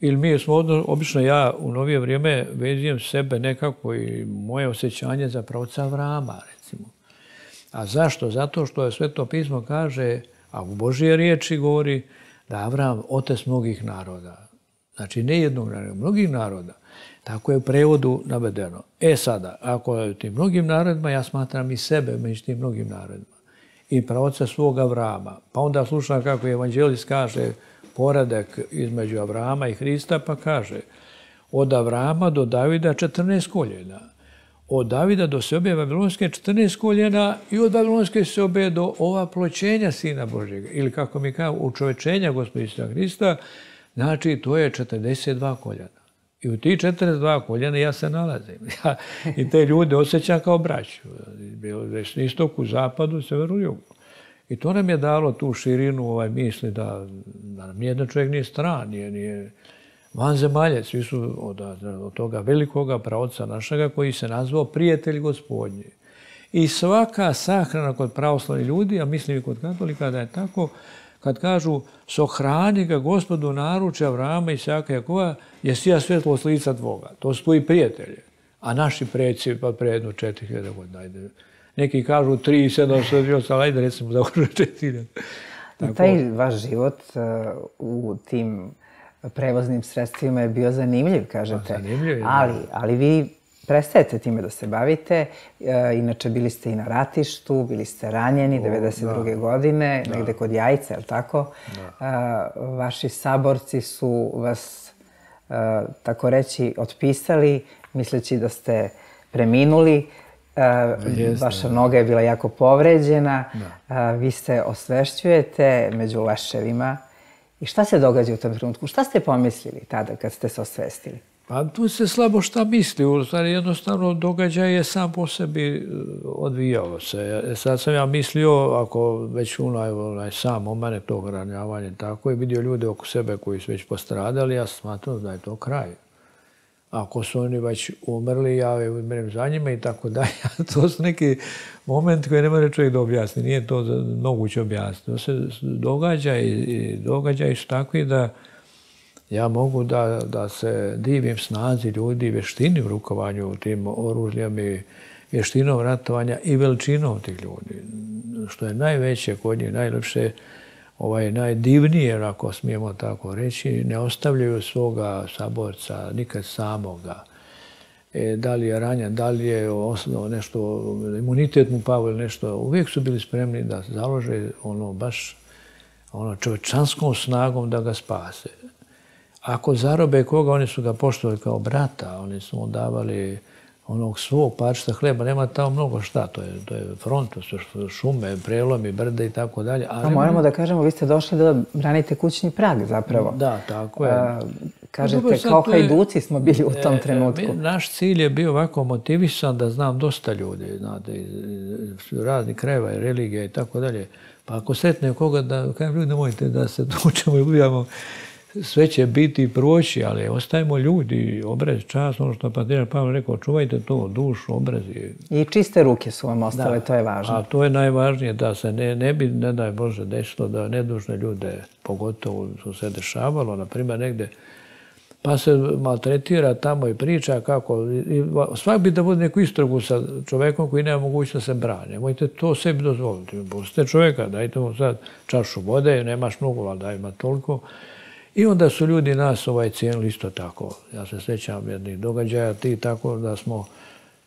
Ili mi smo, obično ja u novije vrijeme vezujem sebe nekako i moje osjećanje za pravca Avrama, recimo. A zašto? Zato što je Sveto pismo kaže, a u Božije riječi govori, da Avram otac mnogih naroda. Znači, ne jednog naroda, mnogih naroda. Tako je u prevodu navedeno. E sada, ako je tim mnogim narodima, ja smatram i sebe među tim mnogim narodima i pravoca svoga Avrama. Pa onda slušam kako evanđelist kaže poredak između Avrama i Hrista, pa kaže od Avrama do Davida 14 koljena. Od Davida do sebe Vavilonske 14 koljena i od Vavilonske sebe do ova ploćenja Sina Božjega. Ili kako mi kao učovečenja gospodina Hrista, znači to je 42 koljena. I u tih 42 koljena ja se nalazim. Ja, I te ljude osjećam kao braću. Bilo desni istok, u zapadu, severu, jugu. I to nam je dalo tu širinu ovaj, misli da, da nijedan čovjek nije stran, nije, nije vanzemalje. Svi su od, od toga velikoga pravca našega koji se nazvao prijatelj gospodnji. I svaka sahrana kod pravoslavnih ljudi, a mislim i kod katolika da je tako, kad kažu sohrani ga gospodu naruče Avrama i Saka Jakova, je sija svetlo s lica tvoga. To su tvoji prijatelji. A naši preci pa pre jedno četiri hiljada godina. Ajde. Neki kažu tri, sedam, sedam, ali ajde recimo da može četiri. I taj vaš život uh, u tim prevoznim sredstvima je bio zanimljiv, kažete. Pa, zanimljiv ali, ali vi prestajete time da se bavite. E, inače, bili ste i na ratištu, bili ste ranjeni o, 92. Da. godine, da. negde kod Jajca, je tako? Da. E, vaši saborci su vas, e, tako reći, otpisali, misleći da ste preminuli. Jeste, Vaša noga je bila jako povređena. Vi se osvešćujete među leševima. I šta se događa u tom trenutku? Šta ste pomislili tada kad ste se osvestili? Pa tu se slabo šta misli, u stvari jednostavno događaj je sam po sebi e, odvijao se. E, sad sam ja mislio, ako već onaj, onaj sam o mene tog ranjavanja tako je vidio ljude oko sebe koji su već postradali, ja smatram da je to kraj. Ako su oni već umrli, ja umrem za njima i tako dalje. to su neki momenti koje ne može čovjek da objasni. Nije to moguće objasniti. To se događa i događaj su takvi da ja mogu da, da se divim snazi ljudi, vještini u rukovanju tim oružjem i vještinom ratovanja i veličinom tih ljudi. Što je najveće kod njih, najlepše, ovaj, najdivnije, ako smijemo tako reći, ne ostavljaju svoga saborca nikad samoga. E, da li je ranjen, da li je osnovno nešto, imunitet mu pao ili nešto, uvijek su bili spremni da založe ono baš ono čovečanskom snagom da ga spase. Ako zarobe koga, oni su ga poštovali kao brata, oni su mu davali onog svog parčeta hleba, nema tamo mnogo šta, to je, to je front, to su šume, prelomi, brde i tako dalje. A moramo da kažemo, vi ste došli da branite kućni prag zapravo. Da, tako je. A, kažete, Dobro, kao hajduci smo bili u tom e, trenutku. E, naš cilj je bio ovako motivisan da znam dosta ljudi, znate, iz raznih krajeva i religija i tako dalje. Pa ako setne koga da, kajem ljudi, nemojte da se tučemo i ubijamo, sve će biti proći, ali ostajemo ljudi, obrez, čas, ono što Patriar Pavel rekao, čuvajte to, dušu, obrez. I čiste ruke su vam ostale, da. to je važno. A to je najvažnije, da se ne, ne bi, ne daj Bože, desilo da nedužne ljude, pogotovo su se dešavalo, na primjer, negde, pa se maltretira tamo i priča kako, i, svak bi da bude neku istragu sa čovekom koji nema mogućnost da se brane. Mojte to sebi dozvoliti. Pustite čoveka, dajte mu sad čašu vode, nemaš mnogo, ali da ima toliko. I onda su ljudi nas ovaj cijenili isto tako. Ja se sjećam jednih događaja ti tako da smo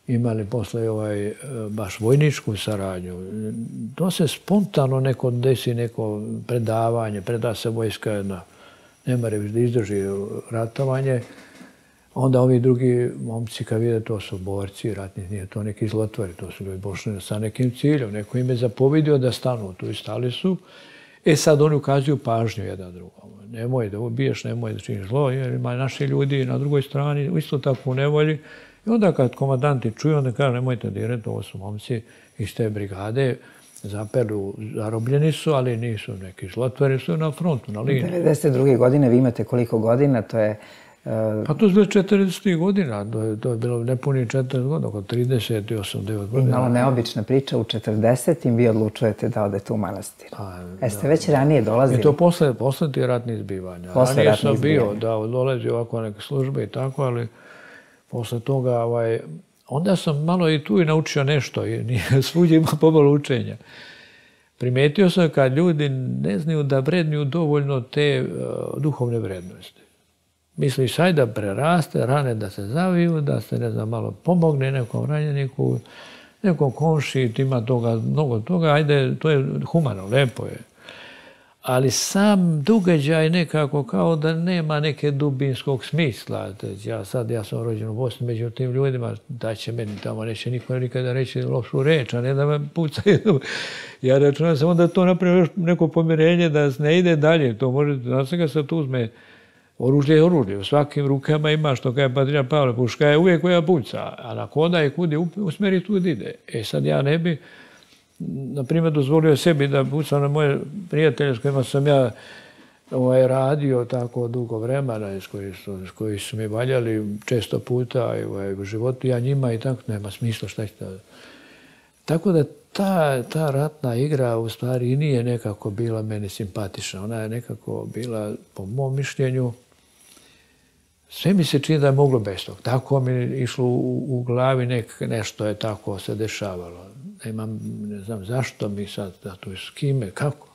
imali posle ovaj, e, baš vojničku saradnju. To se spontano neko desi, neko predavanje, preda se vojska jedna, nema reći da izdrži ratovanje. Onda ovi drugi momci kad vide to su borci, ratni, nije to neki zlotvori, to su ljudi bošli sa nekim ciljom. Neko im je zapovidio da stanu tu i stali su. E sad oni ukazuju pažnju jedan drugom. Nemoj da ubiješ, nemoj da činiš zlo, jer ima naši ljudi na drugoj strani isto tako u nevolji. I onda kad komandanti čuju, onda kaže nemojte dirati, ovo su momci iz te brigade, zaperu, zarobljeni su, ali nisu neki zlotveri, su na frontu, na liniji. 92. godine, vi imate koliko godina, to je Pa to je bilo 40. godina, to je, to je bilo nepuni 40 godina, oko 38, 9 godina. I malo neobična priča, u 40. im vi odlučujete da odete u manastir. Pa, Jeste već ranije dolazili? I to posle, posle ti ratnih zbivanja. Posle ranije sam bio, da, dolazi ovako neke službe i tako, ali posle toga, ovaj, onda sam malo i tu i naučio nešto, i nije, svuđe ima pomalo učenja. Primetio sam kad ljudi ne znaju da vrednuju dovoljno te uh, duhovne vrednosti. Misliš, aj da preraste, rane da se zaviju, da se, ne znam, malo pomogne nekom ranjeniku, nekom komši, ima toga, mnogo toga, ajde, to je humano, lepo je. Ali sam događaj nekako kao da nema neke dubinskog smisla. Ja sad, ja sam rođen u Bosni među tim ljudima, da će meni tamo neće niko nikada reći lošu reč, a ne da me pucaju. Ja računam sam onda to napravio neko pomirenje da ne ide dalje. To može, da se ga sad uzme Oružje je oružje. U svakim rukama ima što kaže Patrija Pavle, puška je uvijek koja puca, a na koda je kudi usmeri tu ide. E sad ja ne bi na primjer, dozvolio sebi da pucam na moje prijatelje s kojima sam ja ovaj, radio tako dugo vremena, s koji su, koji su mi valjali često puta ovaj, u životu, ja njima i tako, nema smisla šta će Tako da ta, ta ratna igra u stvari nije nekako bila meni simpatična. Ona je nekako bila, po mom mišljenju, sve mi se čini da je moglo bez tog. Tako mi je išlo u, glavi nek, nešto je tako se dešavalo. Nemam, ne znam zašto mi sad, da tu s kime, kako.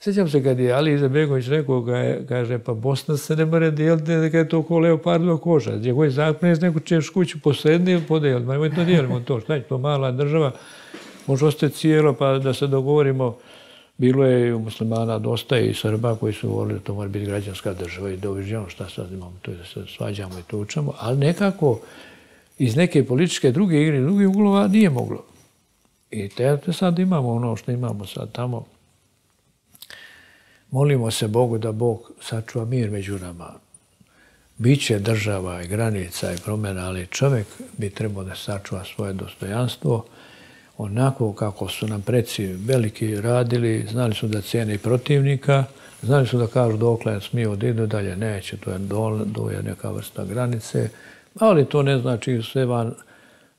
Sjećam se kad je Ali Izabegović rekao, kaže, pa Bosna se ne more dijeliti da je to ko leopardova koža. Gdje koji zakon neko češ kuću posedni ili podijeliti. Ma to dijelimo to. Šta je to mala država? Može ostati cijelo pa da se dogovorimo. Bilo je u muslimana dosta i Srba koji su govorili da to mora biti građanska država i doviđamo šta sad imamo, to je da se svađamo i tučamo, ali nekako iz neke političke druge igre, drugih uglova nije moglo. I te, sad imamo ono što imamo sad tamo. Molimo se Bogu da Bog sačuva mir među nama. Biće država i granica i promjena, ali čovjek bi trebao da sačuva svoje dostojanstvo, onako kako su nam preci veliki radili, znali su da cijene protivnika, znali su da kažu dokle smiju da idu dalje, neće, to je, do, je neka vrsta granice, ali to ne znači sve van,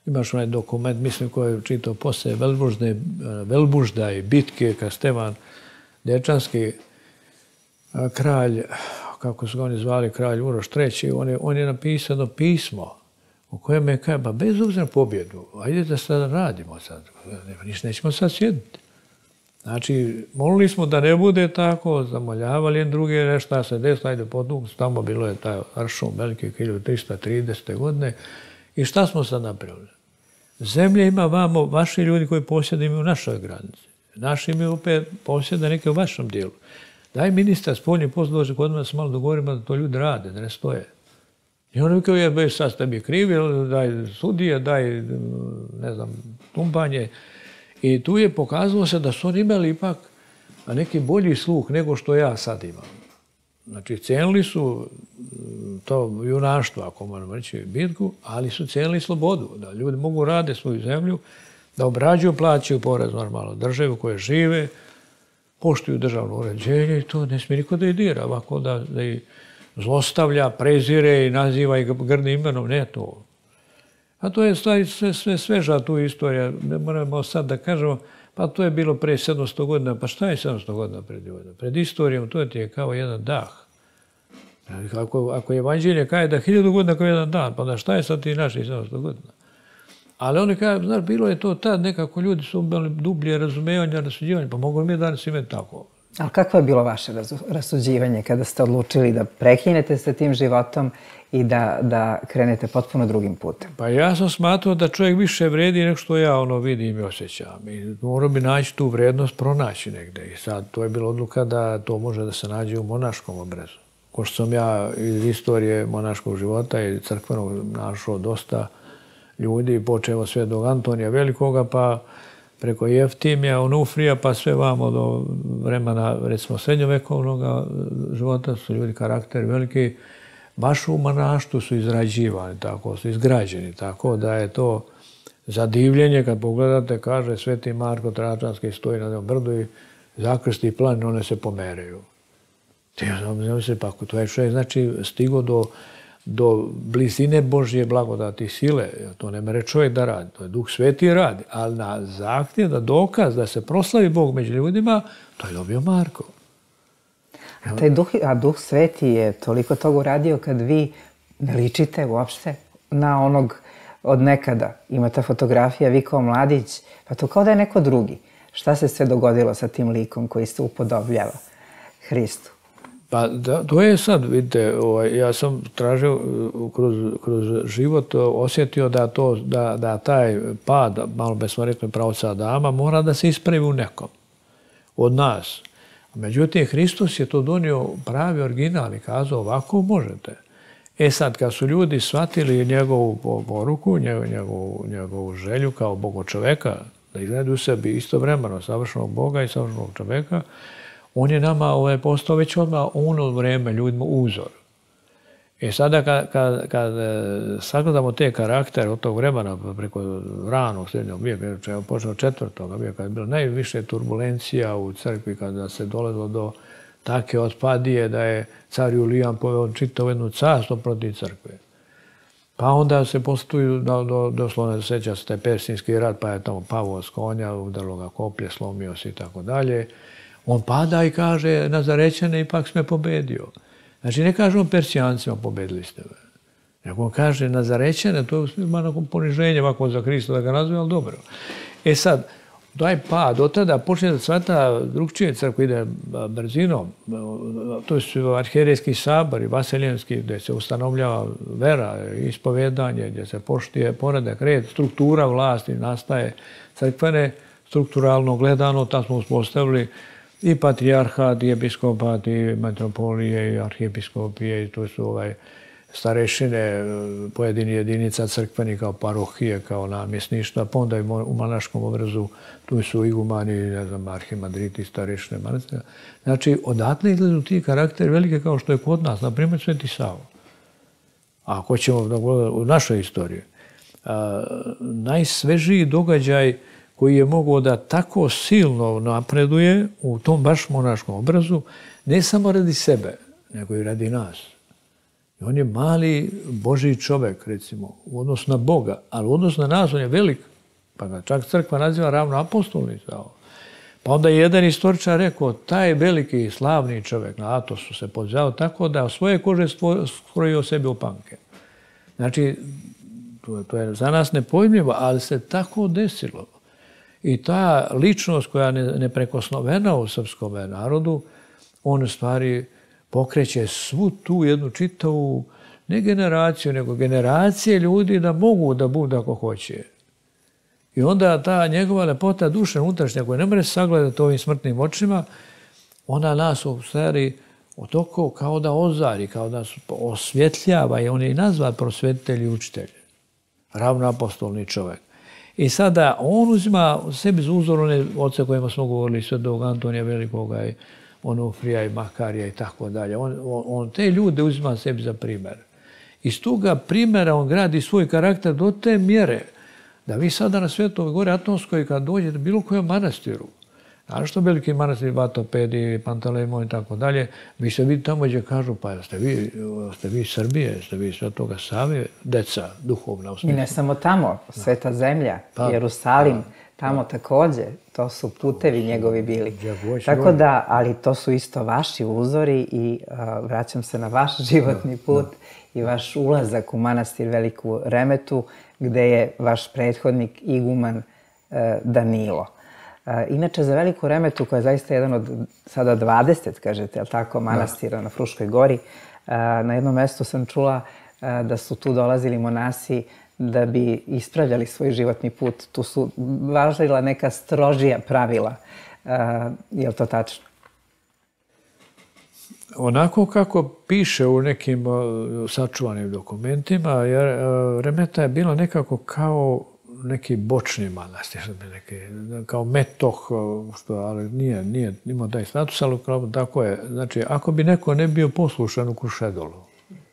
imaš onaj dokument, mislim koji je čitao poslije Velbužde, Velbužda i bitke, kad Stevan Dečanski, kralj, kako su ga oni zvali, kralj Uroš III, on je, on je napisano pismo u kojem je kaj, ba bez obzira pobjedu, ajde da sad radimo sad, ništa nećemo sad sjediti. Znači, molili smo da ne bude tako, zamoljavali jedan drugi, nešto se desilo, ajde potuk, tamo bilo je taj aršum veliki 1330. godine. I šta smo sad napravili? Zemlje ima vamo, vaši ljudi koji posjedaju u našoj granici. Naši imaju opet posjede neke u vašem dijelu. Daj ministar spoljnih posla dođe kod nas malo dogovorimo da to ljudi rade, da ne stoje. I on rekao, je, već sad ste mi krivi, daj sudije, daj, ne znam, tumpanje. I tu je pokazalo se da su oni imali ipak neki bolji sluh nego što ja sad imam. Znači, cijenili su to junaštvo, ako moram reći, bitku, ali su cijenili slobodu, da ljudi mogu rade svoju zemlju, da obrađuju, plaćaju porez normalno državi u kojoj žive, poštuju državno uređenje i to ne smije niko da i dira, ovako da, da zlostavlja, prezire i naziva i grdim imenom, ne to. A to je sve, sve sveža tu istorija. Ne moramo sad da kažemo, pa to je bilo pre 700 godina. Pa šta je 700 godina pred godina? Pred istorijom to je kao jedan dah. Ako, ako je evanđelje kaže da hiljadu godina kao jedan dan, pa da šta je sad ti naši 700 godina? Ali oni kažu, znaš, bilo je to tad, nekako ljudi su imali dublje razumevanja, rasuđivanja, pa mogu mi danas imati tako. Ali kakvo je bilo vaše rasuđivanje kada ste odlučili da prekinete sa tim životom i da, da krenete potpuno drugim putem? Pa ja sam smatrao da čovjek više vredi nego što ja ono vidim i osjećam. I morao bi naći tu vrednost, pronaći negde. I sad to je bila odluka da to može da se nađe u monaškom obrezu. Ko što sam ja iz istorije monaškog života i crkvenog našao dosta ljudi, počeo sve do Antonija Velikoga, pa preko Jeftimija, Onufrija, pa sve vamo do vremena, recimo, srednjovekovnog života su ljudi karakteri veliki, baš u manaštu su izrađivani, tako su izgrađeni, tako da je to zadivljenje, kad pogledate, kaže Sveti Marko Tračanski stoji na jednom brdu i zakrsti plan, one se pomeraju. Ti znam, se, pa to je čovjek, znači, stigo do do blizine Božje blagodati sile. To ne mere čovjek da radi, to je Duh Sveti radi. Ali na zahtjev, da dokaz da se proslavi Bog među ljudima, to je dobio Marko. A, taj duh, a Duh Sveti je toliko toga uradio kad vi ne ličite uopšte na onog od nekada. Imate fotografija, vi kao mladić, pa to kao da je neko drugi. Šta se sve dogodilo sa tim likom koji se upodobljava Hristu? Pa da, to je sad, vidite, ovaj, ja sam tražio kroz, kroz život, osjetio da, to, da, da taj pad, malo bez smo rekli pravca Adama, mora da se ispravi u nekom od nas. Međutim, Hristos je to donio pravi original i kazao ovako možete. E sad, kad su ljudi shvatili njegovu poruku, njegovu, njegovu želju kao Bogo čoveka, da izgledaju sebi istovremeno savršenog Boga i savršenog čoveka, on je nama ovaj, postao već odmah ono vrijeme ljudima uzor. E sada kad, kad, kad e, sagledamo te karaktere od tog vremena preko ranog srednjog vijeka, je počeo četvrtog vijeka, je bilo najviše turbulencija u crkvi kada se dolazilo do take otpadije da je car Julijan poveo čitavu jednu carstvo protiv crkve. Pa onda se postuju, do, do, doslovno seća se taj Persinski rat, pa je tamo pavo s konja, udarilo ga koplje, slomio se i tako dalje. On pada i kaže, Nazarećane ipak sme pobedio. Znači, ne kaže on Persijancima, pobedili ste me. Nego on kaže Nazarećane, to je malo poniženje ovako za Hrista da ga nazove, ali dobro. E sad, taj pad, od tada počne da cvata drugčije crkva ide brzinom. To su arhijerijski sabor i vasilijanski gdje se ustanovljava vera, ispovedanje, gdje se poštije poredak, red, struktura vlasti nastaje crkvene, strukturalno gledano, tamo smo uspostavili i patrijarhat, i episkopat, i metropolije, i arhijepiskopije, i to su ovaj, starešine e, pojedini jedinica crkveni kao parohije, kao namjesništva, pa onda i u manaškom obrazu tu su igumani, ne znam, arhimadriti, starešine, manastira. Znači, odatle izgledu ti karakteri velike kao što je kod nas, na primjer Sveti Savo. Ako ćemo u našoj istoriji, najsvežiji događaj koji je mogao da tako silno napreduje u tom baš monaškom obrazu, ne samo radi sebe, nego i radi nas. I on je mali Boži čovek, recimo, u odnosu na Boga, ali u odnosu na nas on je velik. Pa ga čak crkva naziva ravno apostolni. Pa onda je jedan istoričar rekao, taj veliki slavni čovek na Atosu se pozvao tako da svoje kože skrojio sebi u panke. Znači, to je za nas nepojmljivo, ali se tako desilo. I ta ličnost koja je neprekosnovena u srpskom narodu, on u stvari pokreće svu tu jednu čitavu, ne generaciju, nego generacije ljudi da mogu da budu ako hoće. I onda ta njegova lepota duše unutrašnja koja ne može sagledati ovim smrtnim očima, ona nas u stvari otoko kao da ozari, kao da osvjetljava i on je i nazvat prosvjetitelj i učitelj. Ravnoapostolni čovjek. I sada on uzima sebi za uzor one oce kojima smo govorili, svetog Antonija Velikoga i Onufrija i Makarija i tako dalje. On, on, te ljude uzima sebi za primjer. Iz toga primjera on gradi svoj karakter do te mjere da vi sada na Svetovoj gore Atomskoj kad dođete bilo kojem manastiru, Znaš što veliki manastir, Vatopedi, Pantalemo i tako dalje, vi se vidi tamo gdje kažu, pa ste vi, ste vi Srbije, ste vi Svetoga Save, deca, duhovna u I ne samo tamo, Sveta zemlja, pa, Jerusalim, pa, tamo također, to su putevi njegovi bili. Tako da, ali to su isto vaši uzori i vraćam se na vaš životni put i vaš ulazak u manastir Veliku Remetu, gde je vaš prethodnik iguman e, Danilo. Inače, za Veliku Remetu, koja je zaista jedan od sada 20, kažete, jel tako, manastira na Fruškoj gori, na jednom mjestu sam čula da su tu dolazili monasi da bi ispravljali svoj životni put. Tu su važila neka strožija pravila. Je li to tačno? Onako kako piše u nekim sačuvanim dokumentima, jer Remeta je bila nekako kao neki bočni manastir, neki, kao metoh, što, ali nije, nije imao taj status, ali tako je. Znači, ako bi neko ne bio poslušan u Krušedolu,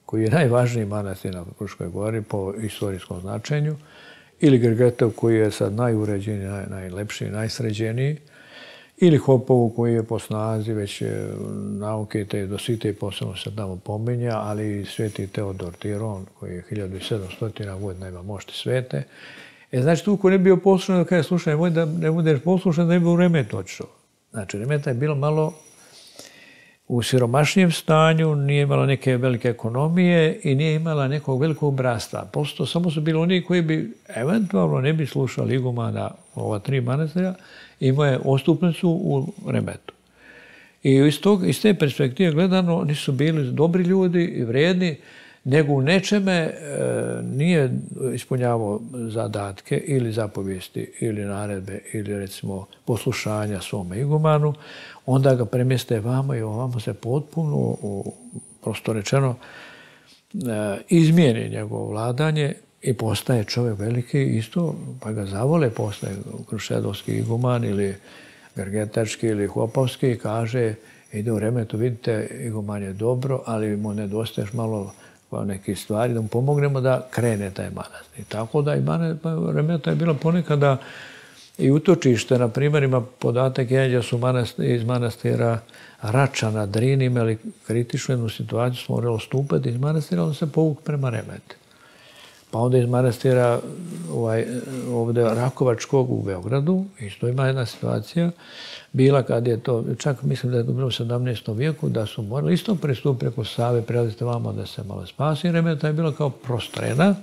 koji je najvažniji manastir na Kruškoj gori po istorijskom značenju, ili Grgetov koji je sad najuređeniji, naj, najlepši, najsređeniji, ili Hopovu koji je po snazi već nauke te do svite posebno se tamo pominja, ali i sveti Teodor Tiron koji je 1700 godina ima mošti svete E, znači, tu ko ne bio poslušan, da kaže, slušaj, nemoj da ne budeš poslušan, da ne bi u remetu očeo. Znači, remeta je bilo malo u siromašnijem stanju, nije imala neke velike ekonomije i nije imala nekog velikog brasta. Posto samo su bili oni koji bi eventualno ne bi slušali igumana ova tri manastira, imao je ostupnicu u remetu. I iz, tog, iz te perspektive gledano, nisu bili dobri ljudi i vrijedni, nego u nečeme e, nije ispunjavao zadatke ili zapovijesti ili naredbe ili recimo poslušanja svome igumanu, onda ga premjeste vama i ovamo se potpuno, prosto rečeno, e, izmijeni njegovo vladanje i postaje čovjek veliki isto, pa ga zavole, postaje krušedovski iguman ili gargetački ili hopovski i kaže ide u remetu, vidite, iguman je dobro, ali mu nedostaje malo pa neke stvari, da mu pomognemo da krene taj manastir. Tako da i pa remeta je bila ponekada i utočište, na primjer, ima podatak jedan gdje su iz manastira Rača na Drini imali kritičnu jednu situaciju, smo morali stupati iz manastira, on se povuk prema remete. Pa onda iz manastira ovaj, ovdje Rakovačkog u Beogradu, isto ima jedna situacija, bila kad je to, čak mislim da je bilo u 17. vijeku, da su morali isto pristupiti preko Save, prelazite vamo da se malo spasi. Remeta je bila kao prostrena,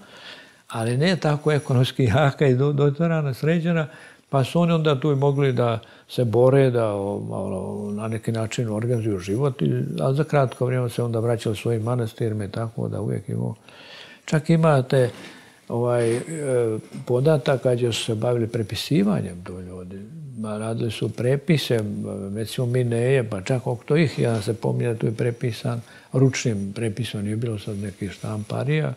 ali ne tako ekonomski jaka i dotvarana, sređena, pa su oni onda tu mogli da se bore, da malo, na neki način organizuju život, a za kratko vrijeme se onda vraćali svojim manastirima i tako da uvijek imao. Čak imate ovaj, e, podataka gdje su se bavili prepisivanjem do ljudi. Radili su prepise, recimo Mineje, pa čak oko to ih, jedan se pominje tu je prepisan, ručnim prepisom, nije bilo sad nekih štamparija.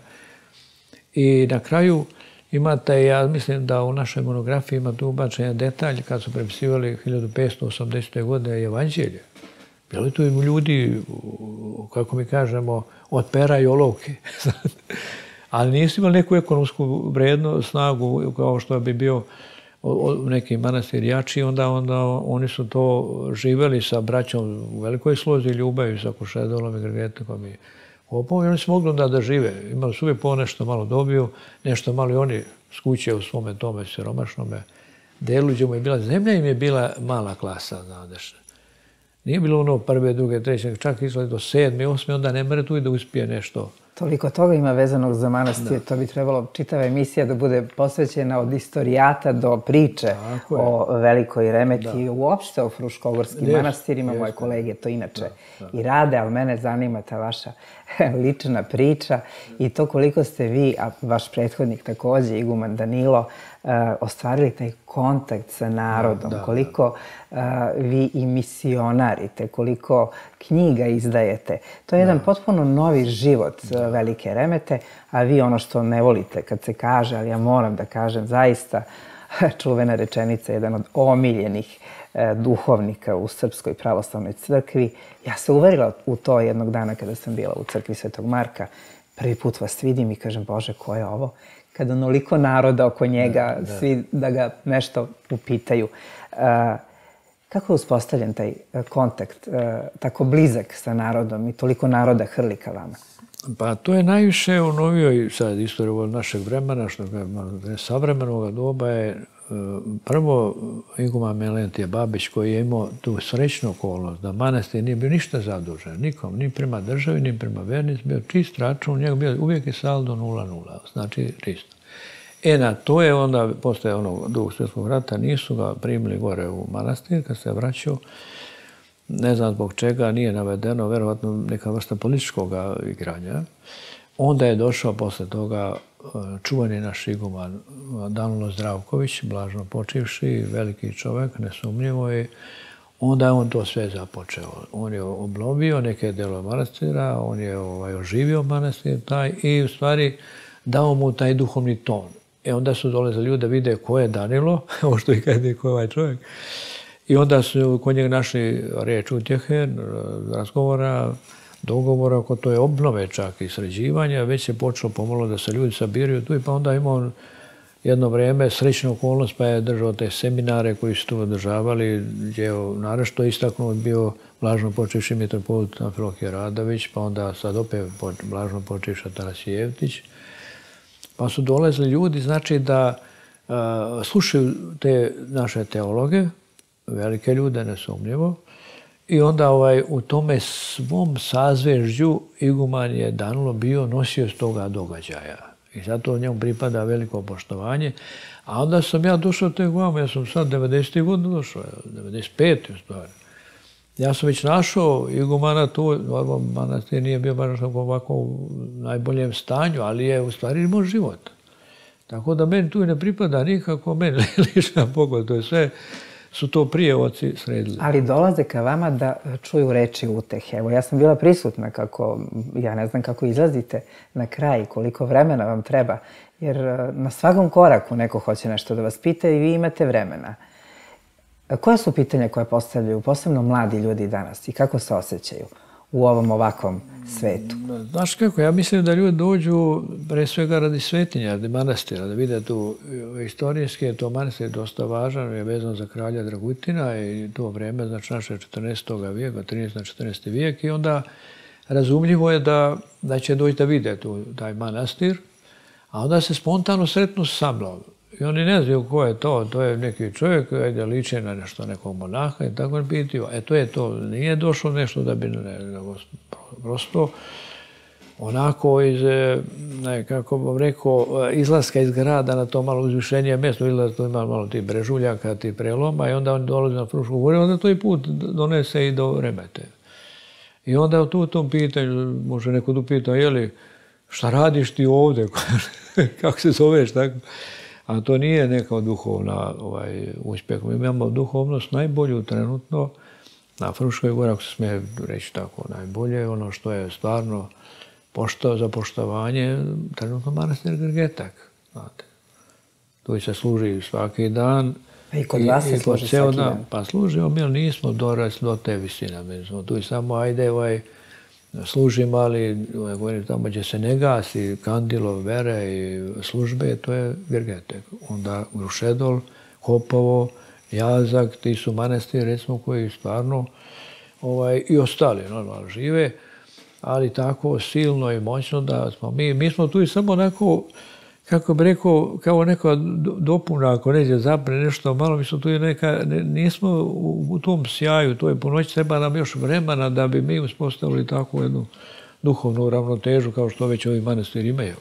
I na kraju imate, ja mislim da u našoj monografiji ima tu ubačen detalj kad su prepisivali 1580. godine evanđelje. Bilo je tu ljudi, kako mi kažemo, od pera i olovke. Ali nisu imali neku ekonomsku vrednu snagu kao što bi bio neki manastir jači, onda, onda oni su to živeli sa braćom u velikoj slozi ljubavi, sa Košedolom i Grgetekom i Opom i oni su mogli onda da žive. Imali su uvijek po nešto malo dobiju, nešto malo i oni skuće u svome tome siromašnome delu je bila zemlja im je bila mala klasa, znadeš. Nije bilo ono prve, druge, treće, čak išlo do sedme, osme, onda ne mere tu i da uspije nešto Toliko toga ima vezanog za manastir. To bi trebalo čitava emisija da bude posvećena od istorijata do priče o velikoj remeti i uopšte o fruškogorskim manastirima. Moje kolege to inače i rade, ali mene zanima ta vaša lična priča i to koliko ste vi, a vaš prethodnik također, Iguman Danilo, Eh, ostvarili taj kontakt sa narodom, koliko eh, vi i misionarite, koliko knjiga izdajete. To je jedan potpuno novi život eh, velike remete, a vi ono što ne volite kad se kaže, ali ja moram da kažem zaista, čuvena rečenica, jedan od omiljenih duhovnika u Srpskoj pravoslavnoj crkvi. Ja se uverila u to jednog dana kada sam bila u crkvi Svetog Marka. Prvi put vas vidim i kažem, Bože, ko je ovo? kad onoliko naroda oko njega, svi da ga nešto upitaju. E, kako je uspostavljen taj e, kontakt, e, tako blizak sa narodom i toliko naroda hrli ka vama? Pa to je najviše u novijoj sad istoriji našeg vremena, što je savremenog doba je prvo Iguma Melentije Babić koji je imao tu srećnu okolnost da manastir nije bio ništa zadužen, nikom, ni prema državi, ni prema vernici, bio čist račun, njega bio uvijek je saldo 0-0, znači čisto. E na to je onda, posle onog drugog svjetskog rata, nisu ga primili gore u manastir kad se vraćao. Ne znam zbog čega, nije navedeno, verovatno neka vrsta političkog igranja. Onda je došao posle toga čuvani naš iguman Danulo Zdravković, blažno počivši, veliki čovjek, nesumnjivo i onda je on to sve započeo. On je obnovio neke delo manastira, on je ovaj, oživio manastir taj i u stvari dao mu taj duhovni ton. E onda su dole za ljude vide ko je Danilo, ovo što i kada ko je ovaj čovjek. I onda su kod njega našli riječ utjehe, razgovora, dogovora oko to je obnove čak i sređivanja, već je počelo pomalo da se ljudi sabiraju tu i pa onda imao jedno vrijeme srećnu okolnost pa je držao te seminare koji su tu održavali, gdje je naravno istaknut bio blažno počevši mitropolit Amfilohije Radović, pa onda sad opet blažno počevša Taras Jevtić. Pa su dolazili ljudi, znači da slušaju te naše teologe, velike ljude, nesumnjivo, i onda ovaj, u tome svom sazvežđu Iguman je Danulo bio nosio s toga događaja. I zato njemu pripada veliko poštovanje. A onda sam ja došao te gledamo, ja sam sad 90. godina došao, 95. u stvari. Ja sam već našao Igumana tu, manastir nije bio baš ovako u najboljem stanju, ali je u stvari imao život. Tako da meni tu ne pripada nikako, meni lišna pogled, to je sve su to prije oci sredili. Ali dolaze ka vama da čuju reči utehe. Evo, ja sam bila prisutna kako, ja ne znam kako izlazite na kraj, koliko vremena vam treba, jer e, na svakom koraku neko hoće nešto da vas pita i vi imate vremena. Koja su pitanja koje postavljaju posebno mladi ljudi danas i kako se osjećaju? U ovom ovakvom svetu? Znaš kako, ja mislim da ljudi dođu pre svega radi svetinja, radi manastira, da vide tu istorijski je to manastir dosta važan, je vezan za kralja Dragutina i to vreme, znači naše 14. vijeka, 13. na 14. vijek i onda razumljivo je da, da će doći da vide tu taj manastir, a onda se spontano sretnu s sablom. I oni ne znaju ko je to, to je neki čovjek, ajde liče na nešto nekog monaha i tako pitaju. E to je to, nije došlo nešto da bi, ne, nego prosto onako iz, e, ne, kako bom rekao, izlaska iz grada na to malo uzvišenije mjesto, izlazi to ima malo tih brežuljaka, tih preloma i onda oni dolaze na Frušku gore, onda to i put donese i do Remete. I onda tu u tom pitanju, može neko tu pita, je li, šta radiš ti ovdje, kako se zoveš, tako? A to nije neka duhovna ovaj, uspjeh. Mi imamo duhovnost najbolju trenutno na Fruškoj gori, ako se smije reći tako, najbolje, ono što je stvarno pošto za poštovanje, trenutno manastir Grgetak. Znate. Tu se služi svaki dan. Pa i kod vas se služi svaki dan. Pa služimo, mi nismo dorasli do te visine. Mi smo tu i samo, ajde, ovaj, služim, ali govorim tamo gdje se ne gasi kandilo, vere i službe, to je Virgetek. Onda Grušedol, Hopovo, Jazak, ti su manastiri, recimo, koji stvarno ovaj, i ostali normalno žive, ali tako silno i moćno da smo mi, mi smo tu i samo onako kako bi rekao, kao neka dopuna, ako neće zapre nešto malo, mi smo tu neka, nismo u, tom sjaju, to je ponoć, treba nam još vremena da bi mi uspostavili takvu jednu duhovnu ravnotežu kao što već ovi manastiri imaju.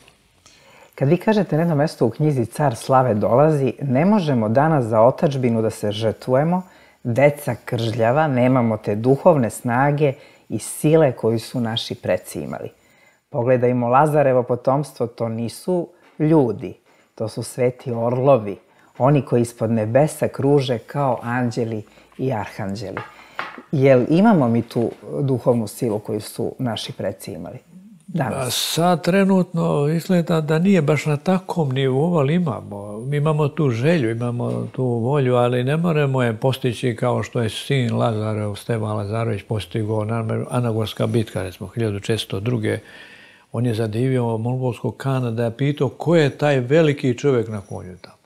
Kad vi kažete na jednom mjestu u knjizi Car slave dolazi, ne možemo danas za otačbinu da se žrtvujemo, deca kržljava, nemamo te duhovne snage i sile koju su naši preci imali. Pogledajmo Lazarevo potomstvo, to nisu ljudi. To su sveti orlovi, oni koji ispod nebesa kruže kao anđeli i arhanđeli. Jel imamo mi tu duhovnu silu koju su naši preci imali? Danas. Sad trenutno izgleda da nije baš na takvom nivou, ali imamo. Mi imamo tu želju, imamo tu volju, ali ne moramo je postići kao što je sin Lazarov, Stevan Lazarović postigao Anagorska bitka, recimo 1602 on je zadivio mongolskog kana da je pitao ko je taj veliki čovjek na konju tamo.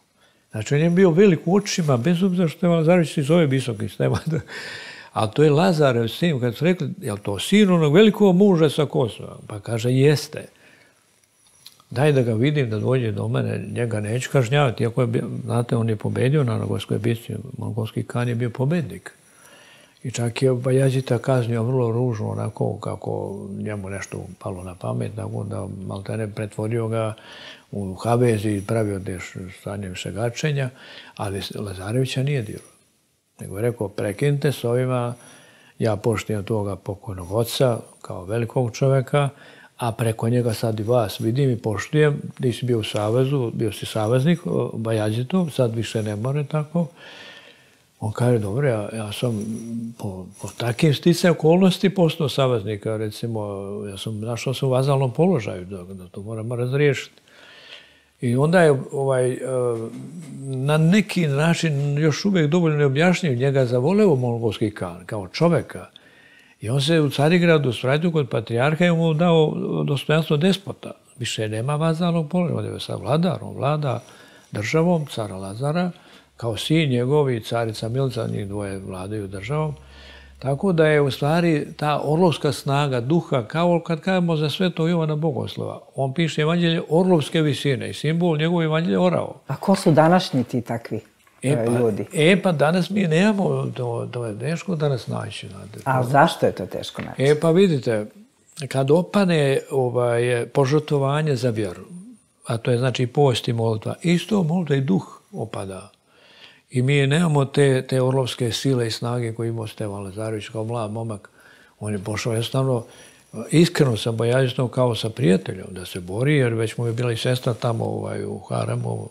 Znači, on je bio velik u očima, bez obzira što je Lazarević se zove visoki. A to je Lazarev sin, kad su rekli, je to sin onog velikog muža sa Kosova? Pa kaže, jeste. Daj da ga vidim, da dođe do mene, njega neću kažnjavati. Iako je, znate, on je pobedio na Nogorskoj bici, mongolski kan je bio pobednik. I čak je Bajazita kaznio vrlo ružno, onako kako njemu nešto palo na pamet, tako da maltene pretvorio ga u Havezi i pravio deš stanje šegačenja, ali Lazarevića nije dilo. Nego je rekao, prekinite s ovima, ja poštijem toga pokojnog oca kao velikog čovjeka, a preko njega sad i vas vidim i poštujem, nisi bio u savezu, bio si saveznik Bajazitov, sad više ne more tako. On kaže, dobro, ja, sam po, po takvim stice okolnosti postao saveznika, recimo, ja sam našao se u vazalnom položaju, da, to moramo razriješiti. I onda je ovaj, e, na neki način još uvijek dovoljno neobjašnjiv njega zavoleo mongolski kan kao čoveka. I on se u Carigradu svratio kod patrijarha i mu dao dostojanstvo despota. Više nema vazalnog položaja, on je sad vladar, on vlada državom, cara Lazara, kao sin njegovi, carica Milica, njih dvoje vladaju državom. Tako da je u stvari ta orlovska snaga duha, kao kad kažemo za sveto Jovana Bogoslova, on piše evanđelje orlovske visine i simbol njegove evanđelje orao. A ko su današnji ti takvi e, e pa, ljudi? E pa danas mi nemamo, to, to je teško danas naći. A zašto je to teško naći? E pa vidite, kad opane ovaj, požrtovanje za vjeru, a to je znači post i molitva, isto molitva i duh opada. I mi nemamo te, te orlovske sile i snage koje imao Stevan Lazarević kao mlad momak. On je pošao jednostavno iskreno sa bojažnom kao sa prijateljom da se bori, jer već mu je bila i sestra tamo ovaj, u Haramu,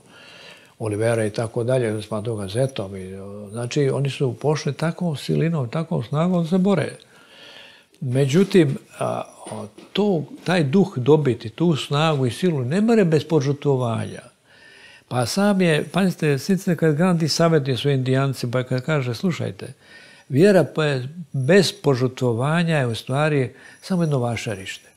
Olivera i tako dalje, s toga Zetom. I, znači, oni su pošli takvom silinom, takvom snagom da se bore. Međutim, to, taj duh dobiti, tu snagu i silu, ne more bez požutovanja. Pa sam je, pazite, sice kad Gandhi savjetuje svojim indijanci, pa kad kaže, slušajte, Vjera bez požutvovanja je u stvari samo jedno vašarište.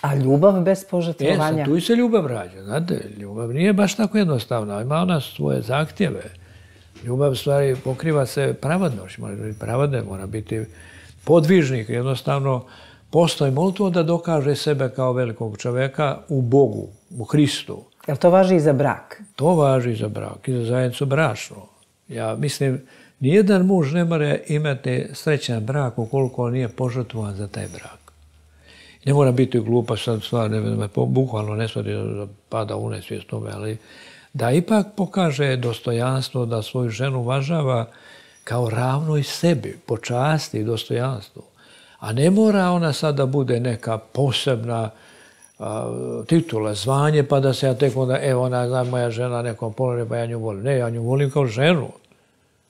A ljubav bez požrtvovanja? tu i se ljubav rađa. Znate, ljubav nije baš tako jednostavna. Ima ona svoje zahtjeve. Ljubav stvari pokriva se pravodnoć. Mora biti pravodne, mora biti podvižnik. Jednostavno, postoji molitvo da dokaže sebe kao velikog čovjeka u Bogu, u Hristu. Jel to važi i za brak? To važi i za brak i za zajednicu brašno. Ja mislim, nijedan muž ne mora imati srećan brak ukoliko nije požrtvovan za taj brak. Ne mora biti glupa sad stvar, ne, me bukvalno ne stvari da pada u nesvijest tome, ali da ipak pokaže dostojanstvo, da svoju ženu uvažava kao ravno i sebi, po časti i dostojanstvu. A ne mora ona sad da bude neka posebna titula, zvanje, pa da se ja tek onda, evo ona, zna moja žena nekom položaju, pa ja nju volim. Ne, ja nju volim kao ženu.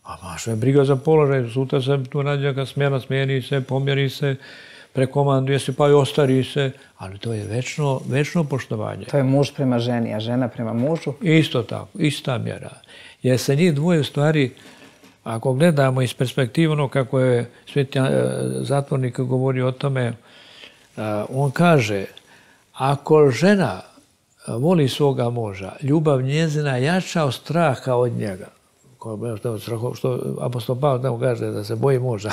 A maš me briga za položaj, sutra se tu nađe kad smjena smijeni se, pomjeri se, prekomanduje se, pa i ostari se, ali to je večno, večno poštovanje. To je muž prema ženi, a žena prema mužu? Isto tako, ista mjera. Jer se njih dvoje stvari, ako gledamo iz perspektive ono kako je sveti zatvornik govori o tome, on kaže, ako žena voli svoga muža, ljubav njezina jača od straha od njega što, što apostol Pavel tamo kaže da se boji muža.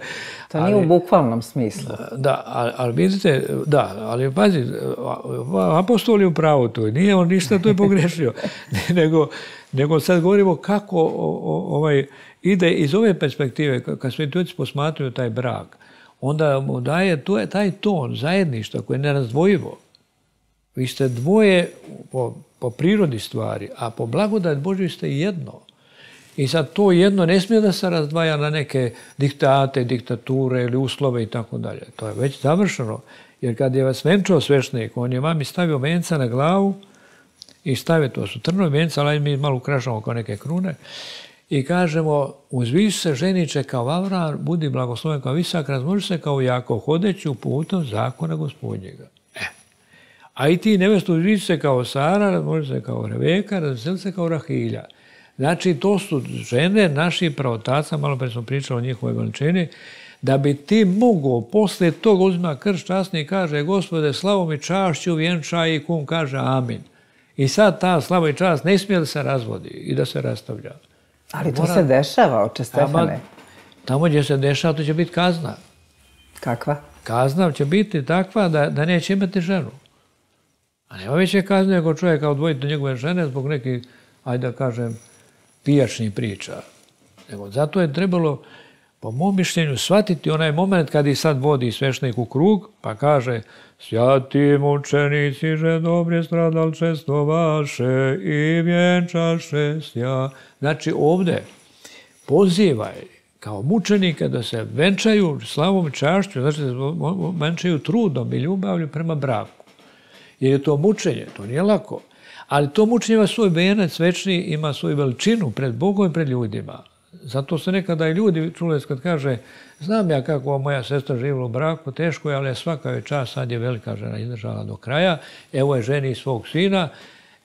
to nije u bukvalnom smislu. Da, ali, vidite, da, ali pazi, apostol je u pravu tu, nije on ništa tu je pogrešio, nego, nego sad govorimo kako ovaj, ide iz ove perspektive, kad svetujući posmatruju taj brak, onda mu daje je taj ton zajedništva koje je nerazdvojivo. Vi ste dvoje po, po prirodi stvari, a po blagodat Božju ste jedno. I sad to jedno ne smije da se razdvaja na neke diktate, diktature ili uslove i tako dalje. To je već završeno. Jer kad je vas venčao svešnik, on je vami stavio venca na glavu i stavio, to su trnovi venca, ali mi malo ukrašamo kao neke krune. I kažemo, uzviš se ženiče kao Avrar, budi blagosloven kao Isak, razmoži se kao Jakov, hodeći u putom zakona gospodnjega. A i ti nevestu uzviš se kao Sara, razmoži se kao Reveka, razveseli se kao Rahilja. Znači, to su žene naših pravotaca, malo pre smo pričali o njihovoj veličini, da bi ti mogao poslije tog uzima krš časni i kaže gospode, slavom i čašću vjenča i kum kaže amin. I sad ta slava i čast ne smije da se razvodi i da se rastavlja. Ali to se dešava, oče Stefane. Tamo gdje se dešava, to će biti kazna. Kakva? Kazna će biti takva da, da neće imati ženu. A nema veće kazne nego čovjeka odvojiti do njegove žene zbog nekih, ajde da kažem, pijačnih priča. Nego zato je trebalo, po mom mišljenju, shvatiti onaj moment kad ih sad vodi svešnik u krug, pa kaže Sjati mučenici, že dobre stradal često vaše i vjenčaše sja. Znači ovdje pozivaj kao mučenike da se venčaju slavom i čašću, znači da se venčaju trudom i ljubavlju prema braku. Jer je to mučenje, to nije lako. Ali to mučenje ima svoj venac večni, ima svoju veličinu pred Bogom i pred ljudima. Zato se nekada i ljudi čuli kad kaže znam ja kako moja sestra živjela u braku, teško je, ali svaka je čast, sad je velika žena izdržala do kraja, evo je ženi svog sina,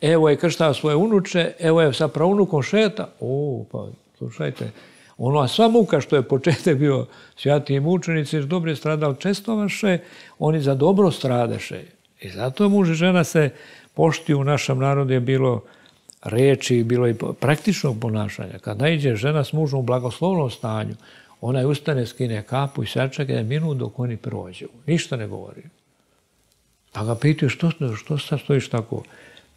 evo je krštava svoje unuče, evo je sa praunukom šeta. O, pa slušajte, ono, sva muka što je početak bio svjati mučenici, jer dobro je stradali čestovaše, oni za dobro stradaše. I zato muž i žena se pošti u našem narodu je bilo reči, bilo i praktičnog ponašanja. Kad najde žena s mužom u blagoslovnom stanju, ona je ustane, skine kapu i sačeka minut dok oni prođu. Ništa ne govori. Pa ga pitaju što, što sad stojiš tako?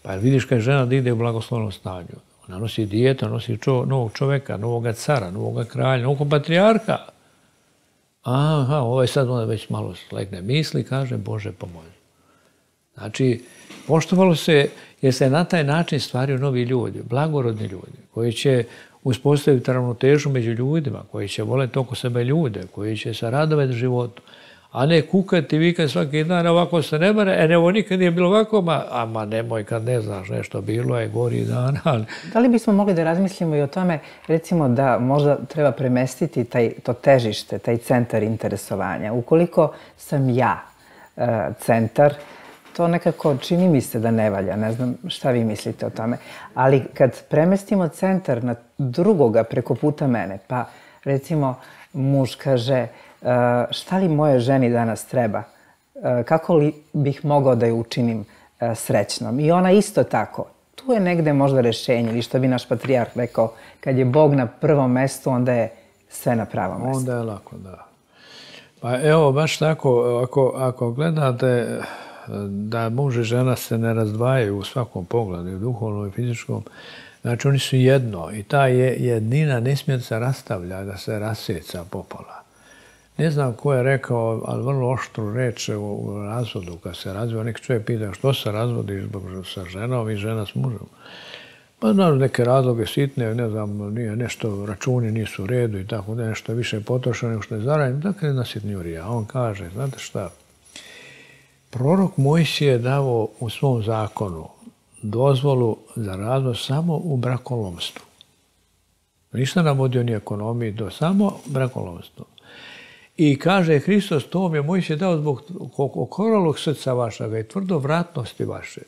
Pa vidiš kad žena da ide u blagoslovnom stanju. Ona nosi dijeta, nosi novog čovjeka, novog cara, novog kralja, novog patrijarha. Aha, ovaj sad onda već malo slegne misli, kaže Bože pomozi. Znači, poštovalo se jer se na taj način stvaraju novi ljudi, blagorodni ljudi, koji će uspostaviti ravnotežu među ljudima, koji će voleti oko sebe ljude, koji će se radovati životu, a ne kukati, vikati svaki dan, ovako se ne bare, e ovo nikad nije bilo ovako, ma, a ma nemoj kad ne znaš nešto, bilo je gori dan. Da li bismo mogli da razmislimo i o tome, recimo da možda treba premestiti taj, to težište, taj centar interesovanja. Ukoliko sam ja e, centar, to nekako čini mi se da ne valja, ne znam šta vi mislite o tome. Ali kad premestimo centar na drugoga preko puta mene, pa recimo muž kaže šta li moje ženi danas treba? Kako li bih mogao da je učinim srećnom? I ona isto tako. Tu je negde možda rešenje, ili što bi naš patrijarh rekao, kad je Bog na prvom mestu, onda je sve na pravom mestu. Onda je lako, da. Pa evo, baš tako, ako, ako gledate da muž i žena se ne razdvajaju u svakom pogledu, u duhovnom i fizičkom, znači oni su jedno i ta je jednina ne smije da se rastavlja, da se rasjeca popola. Ne znam ko je rekao, ali vrlo oštru reč u razvodu, kad se razvija, nek čovjek pita što se razvodi sa ženom i žena s mužem. Pa znam neke razloge sitne, ne znam, nije nešto, računi nisu u redu i tako nešto više potrošeno nego što je zarađeno, dakle na sitnjuri. A on kaže, znate šta, prorok Mojsije je dao u svom zakonu dozvolu za razvod samo u brakolomstvu. Ništa navodio ni ekonomiji, to samo brakolomstvo. I kaže Hristos, to mi je Mojsije dao zbog okoralog srca vašega i vratnosti vaše.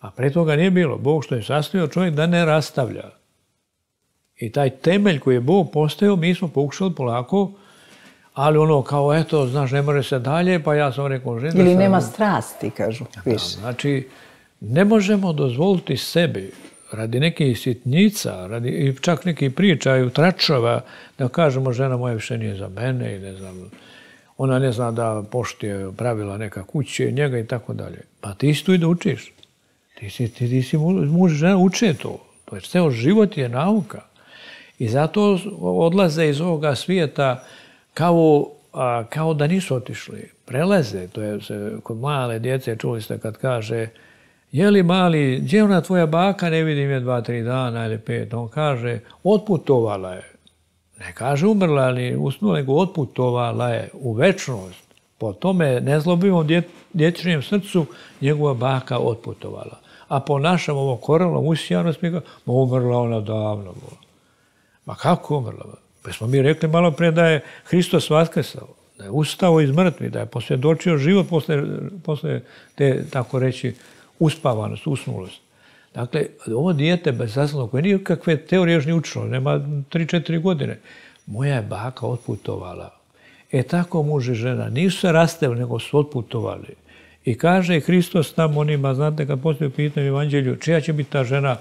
A pre toga nije bilo. Bog što je sastavio čovjek da ne rastavlja. I taj temelj koji je Bog postavio, mi smo pokušali polako, ali ono kao, eto, znaš, ne može se dalje, pa ja sam rekao, žena... Ili nema strasti, kažu, više. znači, ne možemo dozvoliti sebi, radi nekih sitnica, radi čak nekih priča i tračova, da kažemo, žena moja više nije za mene i ne znam, ona ne zna da poštuje pravila neka kuće, njega i tako dalje. Pa ti tu i da učiš. Ti si, ti, si muž žena uče to. To je ceo život je nauka. I zato odlaze iz ovoga svijeta kao, kao da nisu otišli. Preleze. To je kod male djece čuli ste kad kaže je li mali, gdje ona tvoja baka, ne vidim je dva, tri dana ili pet. On kaže, otputovala je. Ne kaže umrla, ali usnula, nego otputovala je u večnost. Po tome nezlobivom dječnijem srcu njegova baka otputovala. A po našem ovom koralnom usijanost mi ga, umrla ona davno. Ma kako umrla? Pa smo mi rekli malo pre da je Hristos vaskrsao, da je ustao iz mrtvi, da je posvjedočio život posle, posle te, tako reći, uspavanost, usnulost. Dakle, ovo dijete bez sastavnog koje nije kakve teorije još ni učilo, nema 3-4 godine. Moja je baka otputovala. E tako muž i žena nisu se rasteli, nego su otputovali. I kaže Hristos tamo onima, znate, kad postoji pitanje u Evanđelju, čija će biti ta žena,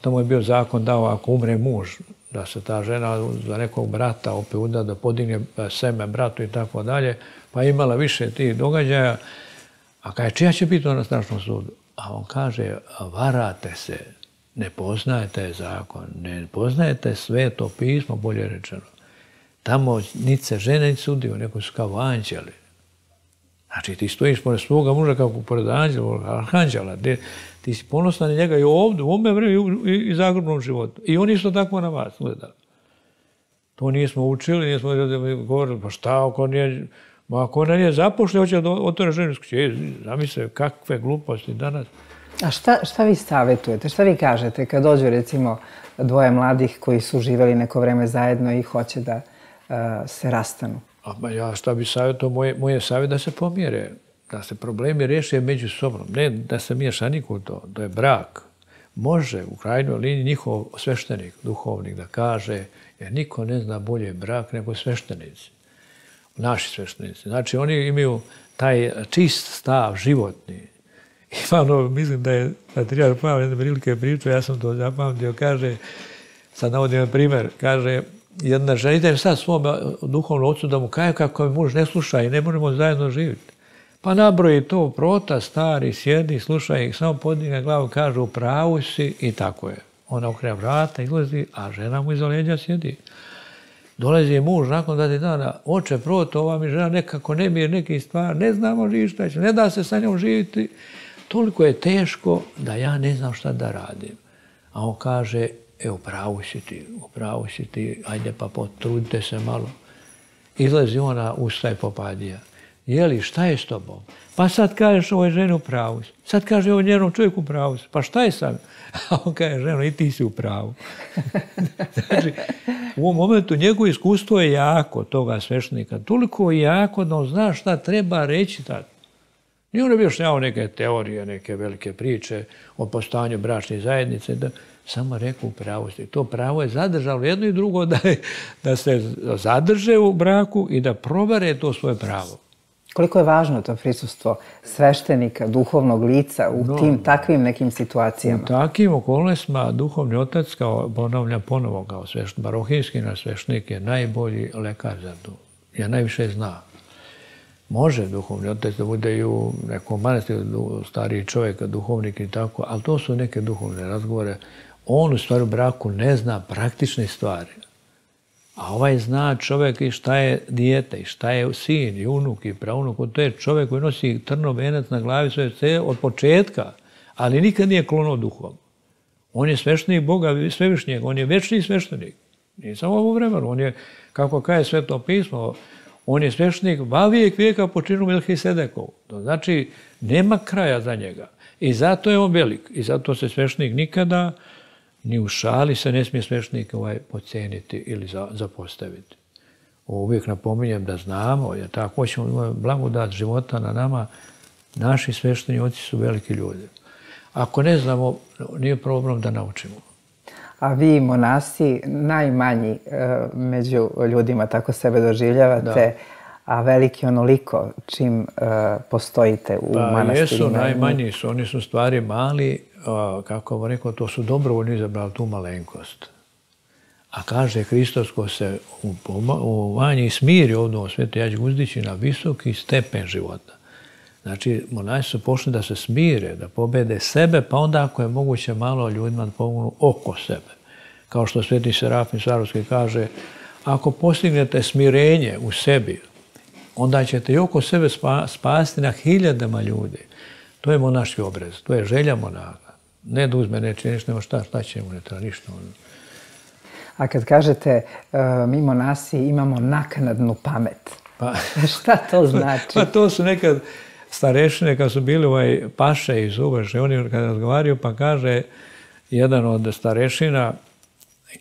tamo je bio zakon dao, ako umre muž, da se ta žena za nekog brata opet uda, da podigne seme bratu i tako dalje, pa imala više tih događaja. A kaže, čija će biti to na strašnom sudu? A on kaže, varate se, ne poznajete zakon, ne poznajete sveto pismo, bolje rečeno. Tamo niti se žene niti sudio, neko su kao anđeli. Znači, ti stojiš pored svoga muža kao pored anđela, arhanđela. Ti si ponosan na njega i ovdje, u ovome vremenu i, i zagrobnom životu. I on isto tako na vas gleda. To nismo učili, nismo govorili, pa šta ako nije, ma ako ona nije zapošlja, hoće da otvore žensku će, zamisle kakve gluposti danas. A šta, šta vi savjetujete, šta vi kažete kad dođu recimo dvoje mladih koji su živjeli neko vreme zajedno i hoće da uh, se rastanu? A ja šta bi savjetovao, moje, moje savjet da se pomire, da se problemi riješe među sobom, ne da se miješa niko to, to je brak. Može u krajnjoj liniji njihov sveštenik, duhovnik da kaže, jer niko ne zna bolje brak nego sveštenici. Naši sveštenici. Znači oni imaju taj čist stav, životni. I ono, mislim da je Patrijar Pavel jedne prilike pričao, ja sam to zapamtio, kaže, sad navodim primjer, kaže, jedna žena, idem sad svom duhovnom ocu da mu kaje kako mi muž ne sluša i ne možemo zajedno živjeti. Pa nabroji to prota, stari, sjedi, sluša ih, samo podigne glavu, kaže u pravu si i tako je. Ona okrene vrata, izlazi, a žena mu iza leđa sjedi. Dolazi muž nakon da dana, oče proto, ova mi žena nekako ne mir neki stvar, ne znamo ništa, ne da se sa njom živjeti. Toliko je teško da ja ne znam šta da radim. A on kaže, e, upravo si ti, upravo si ti, ajde pa potrudite se malo. Izlazi ona, ustaj popadija. Jeli, šta je s tobom? Pa sad kažeš ovoj ženi u pravu. Sad kaže ovoj njenom čovjeku u pravu. Pa šta je sad? A on kaže, ženo, i ti si u pravu. znači, u ovom momentu njegovo iskustvo je jako toga svešnika. Toliko jako da on zna šta treba reći tad. Nije on objašnjavao neke teorije, neke velike priče o postojanju bračne zajednice, da samo rekao u pravosti. To pravo je zadržalo jedno i drugo da, da se zadrže u braku i da provare to svoje pravo. Koliko je važno to prisustvo sveštenika, duhovnog lica u no, tim takvim nekim situacijama? U takvim okolnostima duhovni otac, kao ponavlja ponovo, kao svešt, barohijski na sveštenik je najbolji lekar za to. Ja najviše zna. Može duhovni otac da bude i u nekom manastiru stariji čovjek, duhovnik i tako, ali to su neke duhovne razgovore. On u stvari u braku ne zna praktične stvari. A ovaj zna čovjek i šta je dijete, i šta je sin, i unuk, i praunuk. To je čovjek koji nosi trno venac na glavi svoje sve od početka, ali nikad nije klonuo duhom. On je sveštenik Boga svevišnjeg, on je večni sveštenik. Nije samo ovo vremenu, on je, kako kaže sveto pismo, on je sveštenik vavijek vijeka počinu Melchisedekov. To znači, nema kraja za njega. I zato je on velik. I zato se sveštenik nikada ni u šali se ne smije sveštenik ovaj pocijeniti ili zapostaviti. Uvijek napominjem da znamo, jer tako hoćemo imati blagodat života na nama, naši svešteni oci su veliki ljudi. Ako ne znamo, nije problem da naučimo. A vi, monasi, najmanji e, među ljudima, tako sebe doživljavate, a veliki onoliko čim e, postojite u pa, manastirima. Jesu, najmanji su, oni su stvari mali, kako vam rekao, to su dobrovoljno izabrali tu malenkost. A kaže Hristos ko se u, u vanji smiri ovdje u svetu Jađ Guzdići na visoki stepen života. Znači, monasi su pošli da se smire, da pobede sebe, pa onda ako je moguće malo ljudima da pomognu oko sebe. Kao što sveti Serafin Sarovski kaže, ako postignete smirenje u sebi, onda ćete i oko sebe spasti na hiljadama ljudi. To je monaški obraz, to je želja monaka ne da uzme neće ništa, nema šta, šta će mu, ne treba ništa. A kad kažete uh, mimo nasi imamo naknadnu pamet, pa, šta to znači? pa to su nekad starešine kad su bili ovaj paše iz Ubeše, oni kad razgovaraju pa kaže jedan od starešina,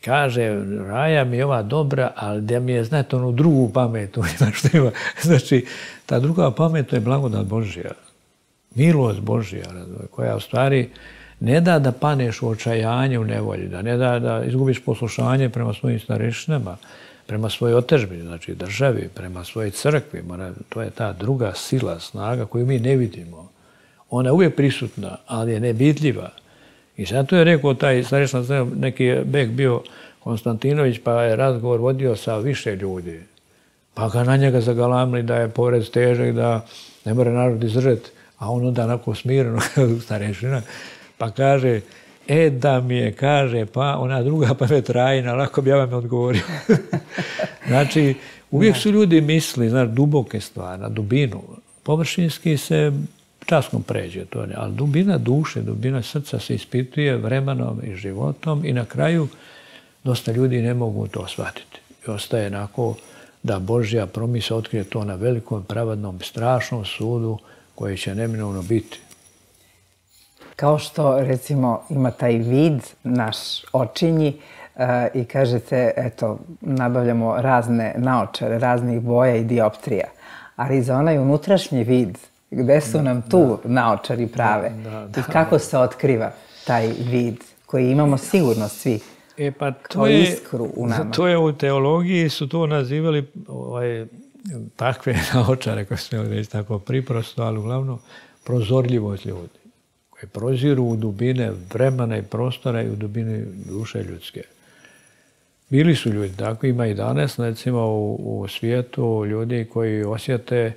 kaže, raja mi je ova dobra, ali da mi je, znate, onu drugu pametu ima što ima. Znači, ta druga pamet to je blagodat Božija. Milost Božija, koja u stvari ne da da paneš u očajanje, u nevolji, da ne da da izgubiš poslušanje prema svojim starešinama, prema svojoj otežbini, znači državi, prema svojoj crkvi. To je ta druga sila, snaga koju mi ne vidimo. Ona je uvijek prisutna, ali je nevidljiva. I tu je rekao taj starešina, neki bek bio Konstantinović, pa je razgovor vodio sa više ljudi. Pa ga na njega zagalamili da je porez težak, da ne mora narod izdržati. A on onda onako smireno, starešina, pa kaže, e da mi je, kaže, pa ona druga pa me trajna, lako bi ja vam odgovorio. znači, uvijek su ljudi misli, znaš, duboke stvari, na dubinu. Površinski se časkom pređe to, ali dubina duše, dubina srca se ispituje vremenom i životom i na kraju dosta ljudi ne mogu to shvatiti. I ostaje onako da Božja promisa otkrije to na velikom, pravadnom, strašnom sudu koji će neminovno biti. Kao što, recimo, ima taj vid, naš očinji, e, i kažete, eto, nabavljamo razne naočare, raznih boja i dioptrija. Ali za onaj unutrašnji vid, gde su nam tu naočari prave? I kako se otkriva taj vid koji imamo sigurno svi e, pa to je, iskru u nama? To je u teologiji su to nazivali ovaj, takve naočare, koje smo reći tako priprosto, ali uglavnom prozorljivost ljudi proziru u dubine vremena i prostora i u dubine duše ljudske. Bili su ljudi, tako ima i danas, recimo u, svijetu ljudi koji osjete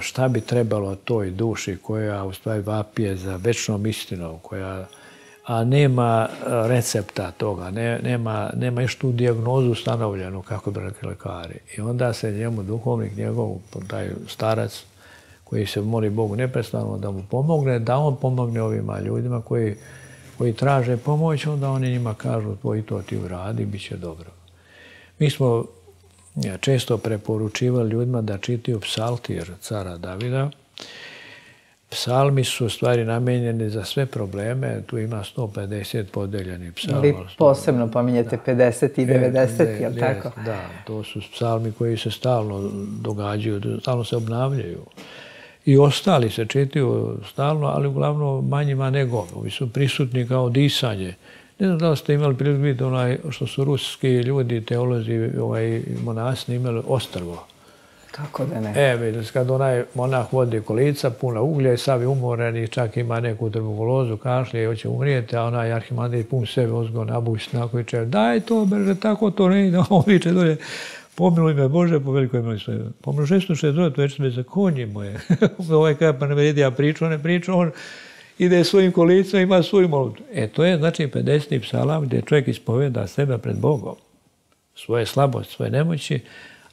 šta bi trebalo toj duši koja u stvari vapije za večnom istinom, koja a nema recepta toga, nema, nema još dijagnozu stanovljenu, kako bi rekli lekari. I onda se njemu duhovnik, njegov, taj starac, koji se moli Bogu neprestano da mu pomogne, da on pomogne ovima ljudima koji, koji traže pomoć, onda oni njima kažu tvoj to ti uradi, bit će dobro. Mi smo često preporučivali ljudima da čitaju psaltir cara Davida. Psalmi su stvari namenjeni za sve probleme. Tu ima 150 podeljenih psalma. Vi posebno pominjete 50 i 90, je li tako? Da, to su psalmi koji se stalno događaju, stalno se obnavljaju. I ostali se čitaju stalno, ali uglavnom manjima nego. Ovi su prisutni kao disanje. Ne znam da li ste imali priliku onaj što su ruski ljudi, teolozi, ovaj, monasni imali ostrvo. Kako da ne? E, vidiš, kad onaj monah vodi kolica, puna uglja i sav je umoran i čak ima neku tuberkulozu, kašlje i hoće umrijeti, a onaj arhimandrit pun sebe ozgo nabuš, nako i če, daj to, brže, tako to ne ide, on viče dolje, pomiluj me Bože, po velikoj mili sve. Pomno 660, to je za konji moje. ovaj kada pa ne vredi, ja priču, ne priču, on ide svojim kolicima, ima svoju molitvu. E, to je znači 50. psalam gdje čovjek ispoveda sebe pred Bogom, svoje slabosti, svoje nemoći,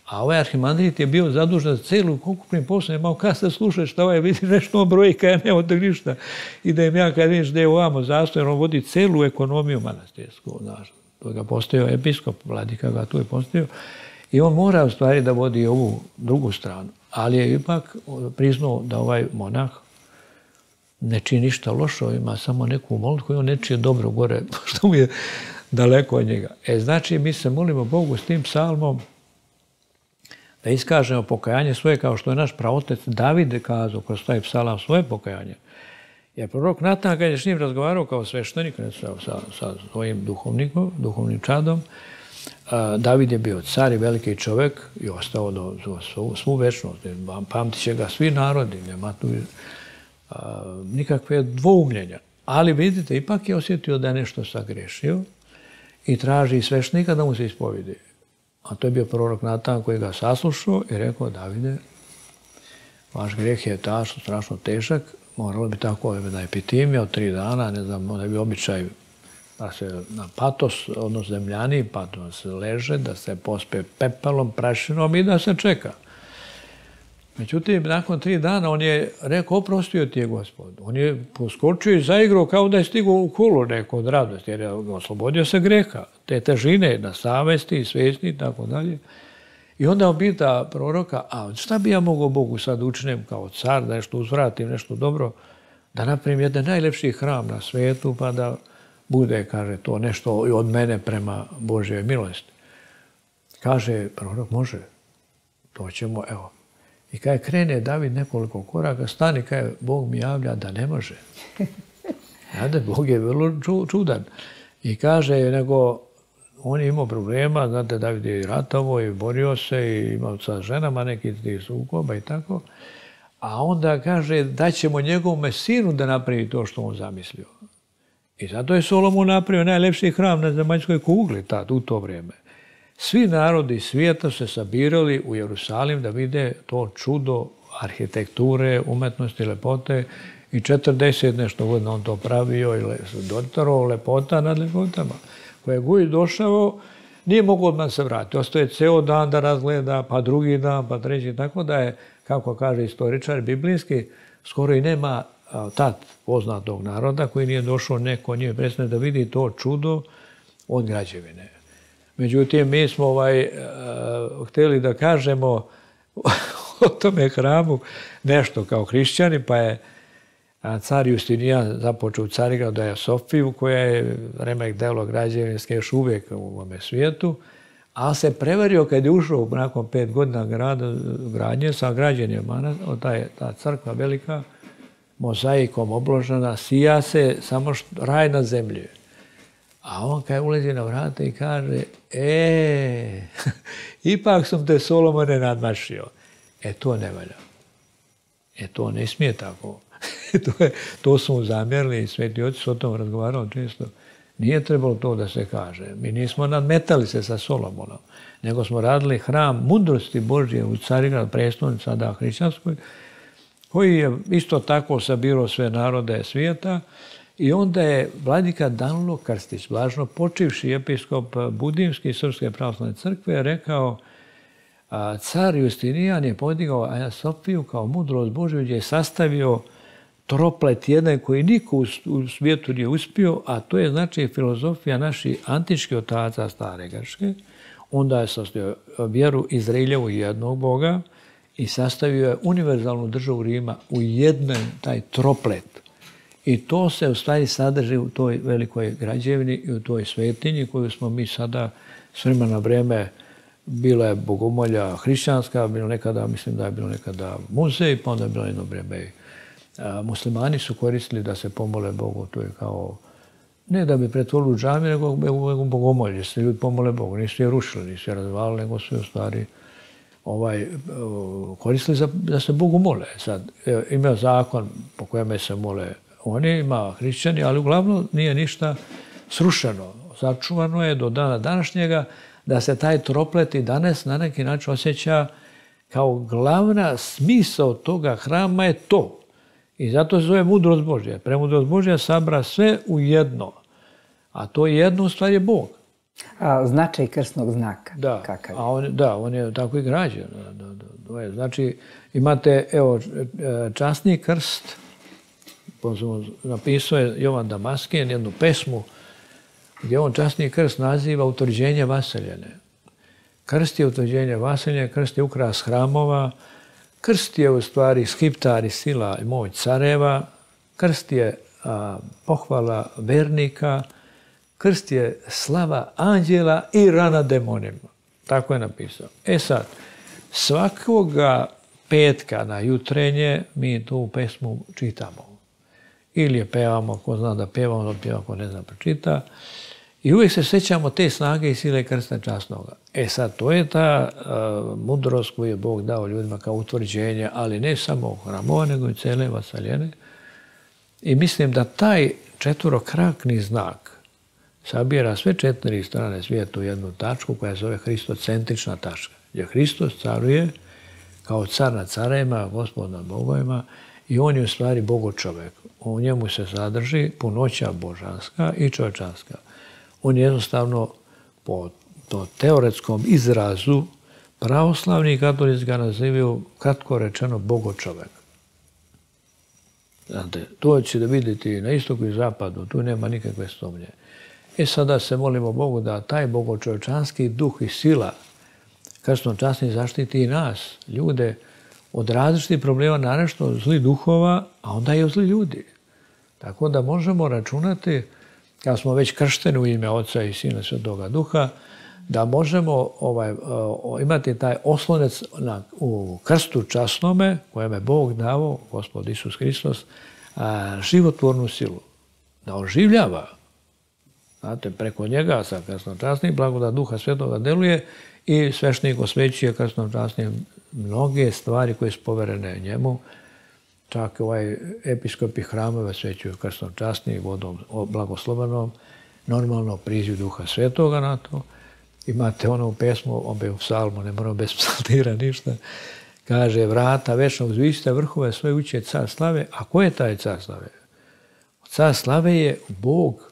a ovaj arhimandrit je bio zadužen za celu ukupnim poslom, imao kad se sluša šta ovaj vidi nešto broji, kad ja nema tog ništa. I da im ja kad vidiš da je ovamo zastojen, on vodi celu ekonomiju manastirsku, znaš. To ga postavio episkop, vladika ga tu je postavio. I on mora u stvari da vodi ovu drugu stranu. Ali je ipak priznao da ovaj monah ne čini ništa lošo, ima samo neku molitvu i on ne čije dobro gore, što mu je daleko od njega. E, znači, mi se molimo Bogu s tim psalmom, da iskažemo pokajanje svoje kao što je naš pravotec David kazao kroz taj psalam svoje pokajanje. Jer prorok Natan kad je s njim razgovarao kao sveštenik sa, sa, sa svojim duhovnikom, duhovnim čadom, David je bio car i veliki čovjek i ostao do, svu, večnost. Pamtit će ga svi narodi, nema tu nikakve dvoumljenja. Ali vidite, ipak je osjetio da je nešto sagrešio i traži svešnika da mu se ispovidi. A to je bio prorok Natan koji ga saslušao i rekao, Davide, vaš greh je tašno, strašno težak, moralo bi tako da epidemija od tri dana, ne znam, da bi običaj da se na patos, odnosno zemljani patos leže, da se pospe pepelom, prašinom i da se čeka. Međutim, nakon tri dana on je rekao, oprostio ti je gospod. On je poskočio i zaigrao kao da je stigao u kulu neko od radosti, jer je oslobodio se greha, te težine na savesti, svjesni i tako dalje. I onda on pita proroka, a šta bi ja mogao Bogu sad učinem kao car, da nešto uzvratim, nešto dobro, da napravim jedan najlepši hram na svijetu, pa da bude, kaže, to nešto od mene prema Božjoj milosti. Kaže, prorok, može. To ćemo, evo, i kada krene David nekoliko koraka, stani kada Bog mi javlja da ne može. Znate, Bog je vrlo čudan. I kaže, nego on je imao problema, znate, David je i ratovo i borio se i imao sa ženama neki tih sukoba i tako. A onda kaže da ćemo njegovom sinu da napravi to što on zamislio. I zato je Solomon napravio najlepši hram na zemaljskoj kugli tad, u to vrijeme. Svi narodi svijeta se sabirali u Jerusalim da vide to čudo arhitekture, umetnosti, lepote i 40 nešto godina on to pravio i dotaro lepota nad lepotama. Koje je Guj došao, nije mogu odmah se vratiti. Ostaje ceo dan da razgleda, pa drugi dan, pa treći. Tako da je, kako kaže istoričar biblijski, skoro i nema tad poznatog naroda koji nije došao neko njih presne da vidi to čudo od građevine. Međutim, mi smo ovaj, uh, htjeli da kažemo o tome hramu nešto kao hrišćani, pa je car Justinijan započeo u Carigradu je Sofiju, koja je remek delo građevinske još uvijek u ovome svijetu, a se prevario kad je ušao nakon pet godina grada, gradnje sa građenjem ta, ta crkva velika, mozaikom obložena, sija se samo raj na zemlji. A on kaj ulezi na vrata i kaže, e, ipak sam te Solomone nadmašio. E, to ne valja. E, to ne smije tako. to, mu zamjerili i sveti oci su o tom razgovarali često. Nije trebalo to da se kaže. Mi nismo nadmetali se sa Solomonom, nego smo radili hram mudrosti Božje u Carigrad, prestolnici sada hrišćanskoj, koji je isto tako sabirao sve narode svijeta i onda je vladika Danilo Krstić, blažno počivši episkop Budimski Srpske pravoslavne crkve, rekao car Justinijan je podigao Sofiju kao mudrost Božju gdje je sastavio troplet jedan koji niko u svijetu nije uspio, a to je znači filozofija naših antičkih otaca stare Grške. Onda je sastavio vjeru Izraeljevu jednog Boga i sastavio je univerzalnu državu Rima u jedan taj troplet. I to se u stvari sadrži u toj velikoj građevini i u toj svetinji koju smo mi sada s na vreme bila je bogomolja hrišćanska, bilo nekada, mislim da je bilo nekada muzej, pa onda je bilo jedno vrijeme muslimani su koristili da se pomole Bogu. To je kao, ne da bi pretvorili u džami, nego u bogomolje. Se ljudi pomole Bogu. Nisu je rušili, nisu je razvalili, nego su je u stvari ovaj, koristili za, da se Bogu mole. Sad, ima zakon po kojem se mole oni, ima hrišćani, ali uglavnom nije ništa srušeno. Sačuvano je do dana današnjega da se taj troplet i danas na neki način osjeća kao glavna smisao toga hrama je to. I zato se zove mudrost Božja. Premudrost Božja sabra sve u jedno. A to jedno u stvari je Bog. A značaj krsnog znaka? Da, kakav A on, da, on je tako i građen. Znači, imate, evo, časni krst, napisao je Jovan Damaskin jednu pesmu gdje on časni krst naziva utvrđenje vaseljene. Krst je utvrđenje vaseljene, krst je ukras hramova, krst je u stvari skiptar i sila i moć careva, krst je pohvala vernika, krst je slava anđela i rana demonima. Tako je napisao. E sad, svakoga petka na jutrenje mi tu pesmu čitamo. Ili je pevamo, ko zna da pevamo, da pjeva, ko ne zna pročita. I uvijek se sjećamo te snage i sile krsta časnoga. E sad, to je ta mudrost koju je Bog dao ljudima kao utvrđenje, ali ne samo hramova, nego i cele vasaljene. I mislim da taj četvorokrakni znak sabira sve četiri strane svijeta u jednu tačku koja se zove hristocentrična tačka. Gdje Hristos caruje kao car nad carema, gospod nad bogovima i on je u stvari bogo čovjek. U njemu se sadrži punoća božanska i čovječanska on je jednostavno po to teoretskom izrazu pravoslavni katolici ga nazivaju, kratko rečeno, bogo čovek. Znate, to ćete vidjeti na istoku i zapadu, tu nema nikakve stomlje. E sada se molimo Bogu da taj bogočovečanski duh i sila časni zaštiti i nas, ljude, od različitih problema, naravno zli duhova, a onda i od zli ljudi. Tako da možemo računati kad smo već kršteni u ime Oca i Sina Svetoga Duha, da možemo ovaj, imati taj oslonec na, u krstu časnome, kojem je Bog dao, Gospod Isus Hristos, životvornu silu. Da oživljava. Znate, preko njega sa krstom časnim, blagoda Duha Svetoga deluje i svešnik osvećuje krstom časnim mnoge stvari koje su poverene njemu, Čak ovaj episkopi hramove svećuju krstom časni, vodom blagoslovenom, normalno priziv duha svetoga na to. Imate ono u pesmu, obe u psalmu, ne moramo bez psaltira ništa. Kaže, vrata večnog zvisite vrhove svoje uče car slave. A ko je taj car slave? Car slave je Bog,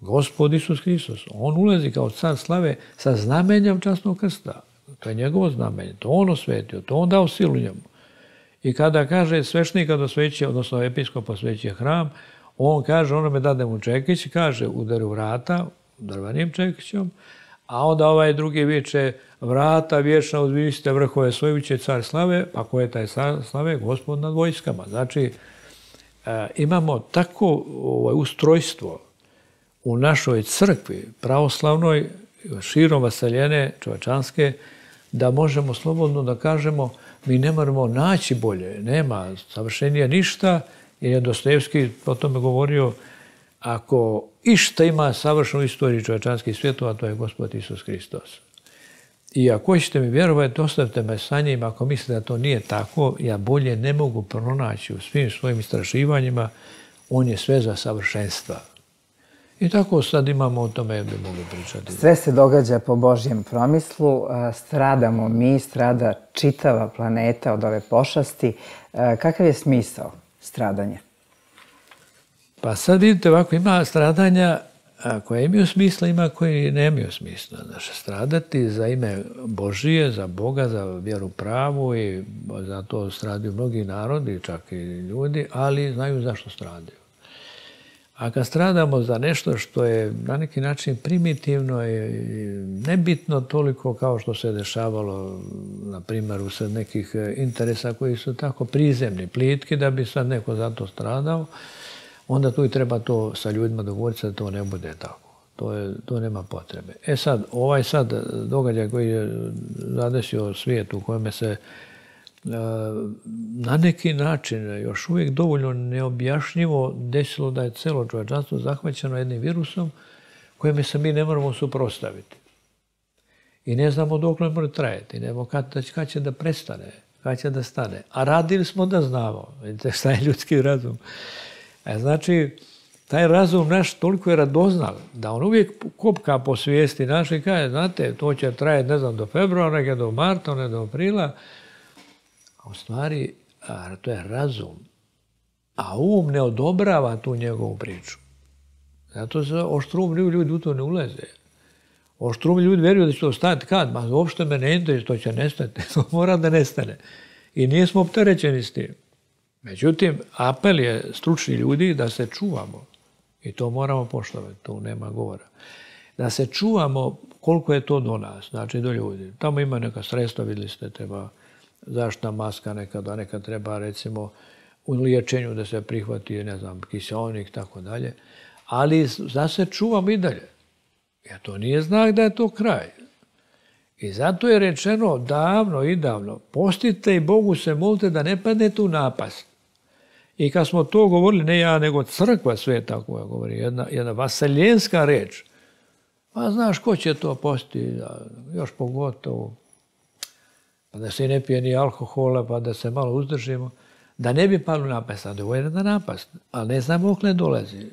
Gospod Isus Hristos. On ulazi kao car slave sa znamenjem časnog krsta. To je njegovo znamenje. To on osvetio, to on dao silu njemu. I kada kaže svešnika da sveće, odnosno episkop osveće hram, on kaže, onome dade mu čekić, kaže, udari vrata drvenim čekićom, a onda ovaj drugi viče, vrata vječna uzvisite vrhove svojuće car slave, pa ko je taj slave? Gospod nad vojskama. Znači, e, imamo tako ovaj, ustrojstvo u našoj crkvi pravoslavnoj, širom vaseljene čovečanske, da možemo slobodno da kažemo mi ne moramo naći bolje, nema savršenije ništa, jer je Dostojevski o tome govorio, ako išta ima savršenu istoriju čovječanskih svjetova, to je Gospod Isus Hristos. I ako hoćete mi vjerovati, ostavite me sa njim. Ako mislite da to nije tako, ja bolje ne mogu pronaći u svim svojim istraživanjima. On je sve za savršenstva. I tako sad imamo o tome bi mogli pričati. Sve se događa po Božjem promislu, stradamo mi, strada čitava planeta od ove pošasti. Kakav je smisao stradanja? Pa sad vidite ovako, ima stradanja koje imaju smisla, ima koji nemaju smisla. Znači, stradati za ime Božije, za Boga, za vjeru pravu i za to stradaju mnogi narodi, čak i ljudi, ali znaju zašto stradaju. A kad stradamo za nešto što je na neki način primitivno i nebitno toliko kao što se dešavalo na primjer usred nekih e, interesa koji su tako prizemni, plitki, da bi sad neko za to stradao, onda tu i treba to sa ljudima dogovoriti da to ne bude tako. To, je, to nema potrebe. E sad, ovaj sad događaj koji je zadesio svijet u kojem se na neki način još uvijek dovoljno neobjašnjivo desilo da je celo čovječanstvo zahvaćeno jednim virusom kojem se mi ne moramo suprostaviti. I ne znamo dok ne može trajati, ne kad, kad će da prestane, kad će da stane. A radili smo da znamo. Vidite šta je ljudski razum. E, znači, taj razum naš toliko je radoznal da on uvijek kopka po svijesti naše i kaže, znate, to će trajati, ne znam, do februara, do marta, ne do aprila. U stvari, to je razum. A um ne odobrava tu njegovu priču. Zato se oštrumni ljudi u to ne ulaze. Oštrumni ljudi vjeruju da će to stati kad? Ma uopšte me ne interesuje, to će nestati. To mora da nestane. I nismo opterećeni s tim. Međutim, apel je stručni ljudi da se čuvamo. I to moramo poštovati, tu nema govora. Da se čuvamo koliko je to do nas, znači do ljudi. Tamo ima neka sredstva, vidjeli ste, treba zaštna maska nekada, nekad treba recimo u liječenju da se prihvati, ne znam, kiseonik, tako dalje. Ali da se čuvamo i dalje. Jer to nije znak da je to kraj. I zato je rečeno davno i davno, postite i Bogu se molite da ne padnete u napast. I kad smo to govorili, ne ja, nego crkva sveta koja govori, jedna, jedna vaseljenska reč. Pa znaš, ko će to postiti, još pogotovo, pa da se ne pije ni alkohola, pa da se malo uzdržimo, da ne bi palo napast. A ovo je jedna napast, ali ne znamo okle dolazi.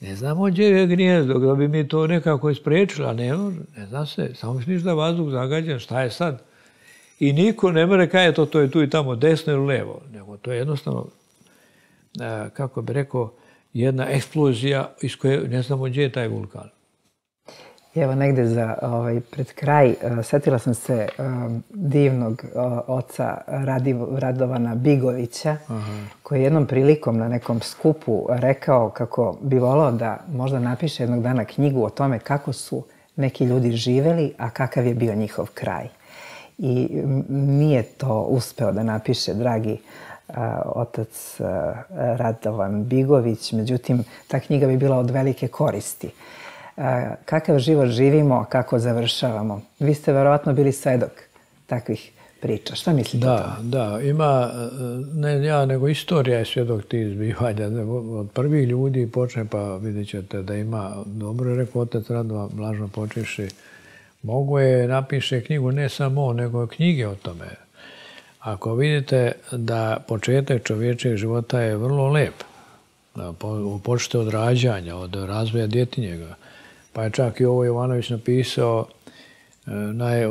Ne znamo gdje je gnijezdo, da bi mi to nekako ispriječili, a ne može, ne zna se. Samo misliš da vazduh zagađen, šta je sad? I niko ne more kaj je to, to je tu i tamo, desno ili levo. Nego to je jednostavno, kako bi rekao, jedna eksplozija iz koje ne znamo gdje je taj vulkan. Evo negde za ovaj, pred kraj, uh, setila sam se divnog oca Radovana Bigovića, koji je jednom prilikom na nekom skupu rekao kako bi volao da možda napiše jednog dana knjigu o tome kako su neki ljudi živeli, a kakav je bio njihov kraj. I nije to uspeo da napiše, dragi otac Radovan Bigović, međutim, ta knjiga bi bila od velike koristi kakav život živimo, a kako završavamo. Vi ste verovatno bili svedok takvih priča. Šta mislite da, o tome? Da, ima, ne ja, nego istorija je svjedok tih zbivanja. Od prvih ljudi počne, pa vidjet ćete da ima, dobro je rekao otac Radova, mlažno počeši, mogu je napiše knjigu, ne samo on, nego knjige o tome. Ako vidite da početak čovječeg života je vrlo lep, počete od rađanja, od razvoja djetinjega, pa je čak i ovo Jovanović napisao e, naj,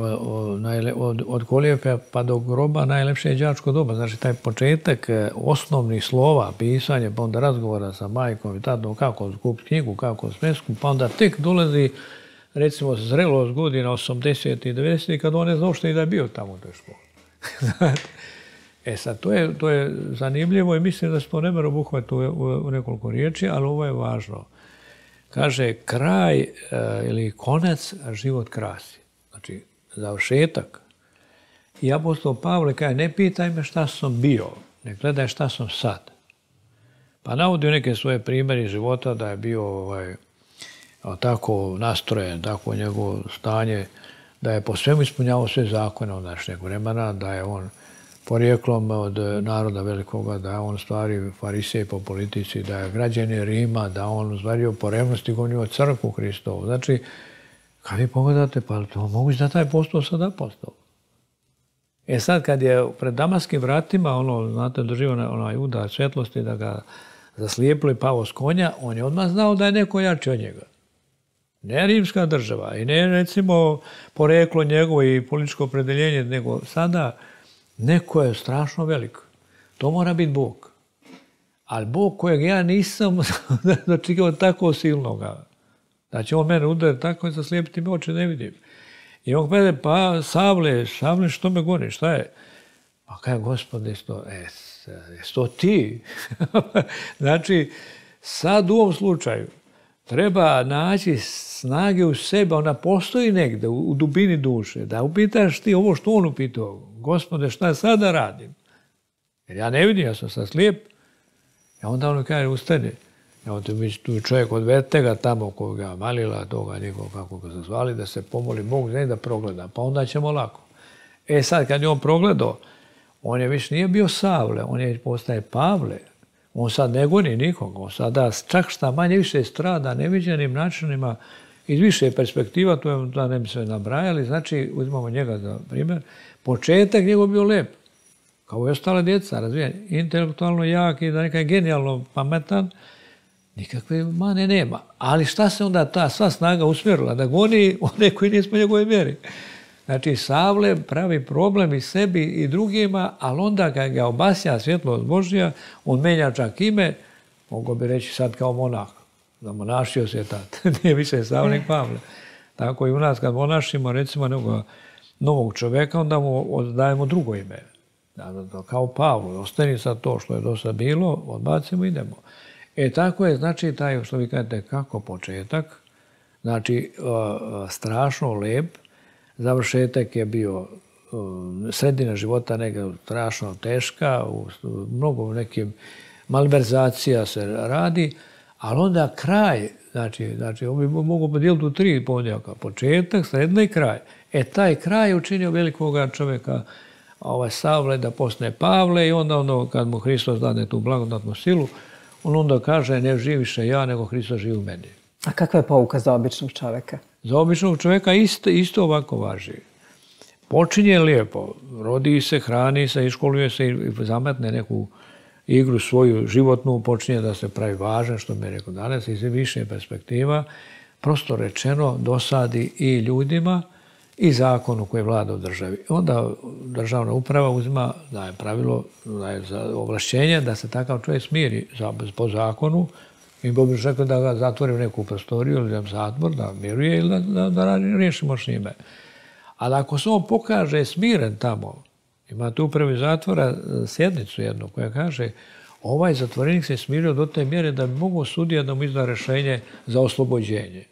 od, od kolijepe pa do groba najlepše je đačko doba. Znači taj početak e, osnovnih slova, pisanje, pa onda razgovora sa majkom i tadom, kako skup knjigu, kako smesku, pa onda tek dolazi recimo zrelost godina 80. i 90. kad on ne zna što i da je bio tamo u toj školi. e sad, to je, to je zanimljivo i mislim da smo ne obuhvatiti u, u, u nekoliko riječi, ali ovo je važno. Kaže, kraj e, ili konac, a život krasi. Znači, završetak. I apostol Pavle kaže, ne pitaj me šta sam bio, ne gledaj šta sam sad. Pa navodi neke svoje primjeri života da je bio ovaj, tako nastrojen, tako njegovo stanje, da je po svemu ispunjavao sve zakone od našeg vremena, da je on porijeklom od naroda velikoga, da je on stvari farisej po politici, da je građani Rima, da on stvario po revnosti gonio crkvu Hristovu. Znači, kad vi pogledate, pa to moguće da taj postao sad apostol. E sad, kad je pred damaskim vratima, ono, znate, doživio onaj udar svjetlosti da ga zaslijepili pavo s konja, on je odmah znao da je neko jači od njega. Ne rimska država i ne, recimo, poreklo njegovo i političko opredeljenje, nego sada Neko je strašno velik. To mora biti Bog. Ali Bog kojeg ja nisam dočekao tako silnoga. Će on mene udariti tako i zaslijepiti me oči ne vidim. I on kaže, pa Savle, Savle što me goni, šta je? Pa kaj gospode, sto, e, sto ti? znači, sad u ovom slučaju treba naći snage u sebe, ona postoji negde u, dubini duše, da upitaš ti ovo što on upitao, gospode šta sada radim? Jer ja ne vidim, ja sam sad slijep. I onda on kaže, Evo tu bi tu čovjek odvete ga tamo koga malila, toga nikog kako ga se zvali, da se pomoli Bog ne da progleda, pa onda ćemo lako. E sad kad je on progledao, on je više nije bio Savle, on je postaje Pavle. On sad ne goni nikog, on sada čak šta manje više strada neviđenim načinima iz više perspektiva, to je da ne bi se nabrajali, znači uzimamo njega za primjer, početak njegov bio lep, kao i ostale djeca, razvijen, intelektualno jak i da neka genijalno pametan, nikakve mane nema. Ali šta se onda ta sva snaga usmjerila? Da goni one koji nismo njegove mjeri. Znači, Savle pravi problem i sebi i drugima, ali onda kad ga obasja svjetlost Božja, on menja čak ime, mogu bi reći sad kao monah. Zamonašio se tad. Nije više Savle Pavle. Tako i u nas kad monašimo recimo nekog novog čovjeka, onda mu dajemo drugo ime. Kao Pavlo, ostani sad to što je do sad bilo, odbacimo, idemo. E tako je, znači, taj, što vi kažete, kako početak, znači, strašno lep, završetak je bio sredina života neka strašno teška, u mnogo nekim malverzacija se radi, ali onda kraj, znači, znači on bi mogu podijeliti u tri podjaka, početak, sredina i kraj. E taj kraj je učinio velikoga čovjeka, ovaj Savle, da postane Pavle i onda ono, kad mu Hristos dane tu blagodatnu silu, on onda kaže ne živiše ja, nego Hristos živi u meni. A kakva je pouka za običnog čovjeka? Za običnog čovjeka isto, isto ovako važi. Počinje lijepo, rodi se, hrani se, iškoluje se i zametne neku igru svoju životnu, počinje da se pravi važan, što mi je rekao danas, iz više perspektiva, prosto rečeno dosadi i ljudima i zakonu koji vlada u državi. Onda državna uprava uzima, daje pravilo, daje za ovlašćenje da se takav čovjek smiri po zakonu, mi bi rekli da ga zatvori u neku prostoriju ili da zatvor, da miruje ili da, da, riješimo s njime. Ali ako se on pokaže smiren tamo, ima tu upravi zatvora e, sjednicu jednu koja kaže ovaj zatvorenik se smirio do te mjere da bi mogao sudija da mu izda rješenje za oslobođenje.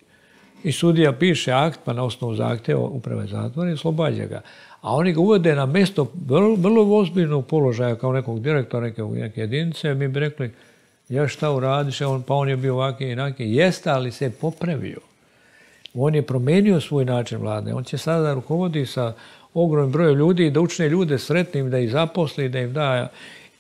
I sudija piše akt pa na osnovu zahtjeva uprave zatvora i oslobađa ga. A oni ga uvode na mjesto vrlo, vrlo ozbiljnog položaja kao nekog direktora neke, neke jedinice. Mi bi rekli, ja šta uradiš, on, pa on je bio ovakvi i inaki. Jeste, ali se je popravio. On je promijenio svoj način vlade. On će sada rukovodi sa ogromnim brojem ljudi i da učine ljude sretnim, da ih zaposli, da im da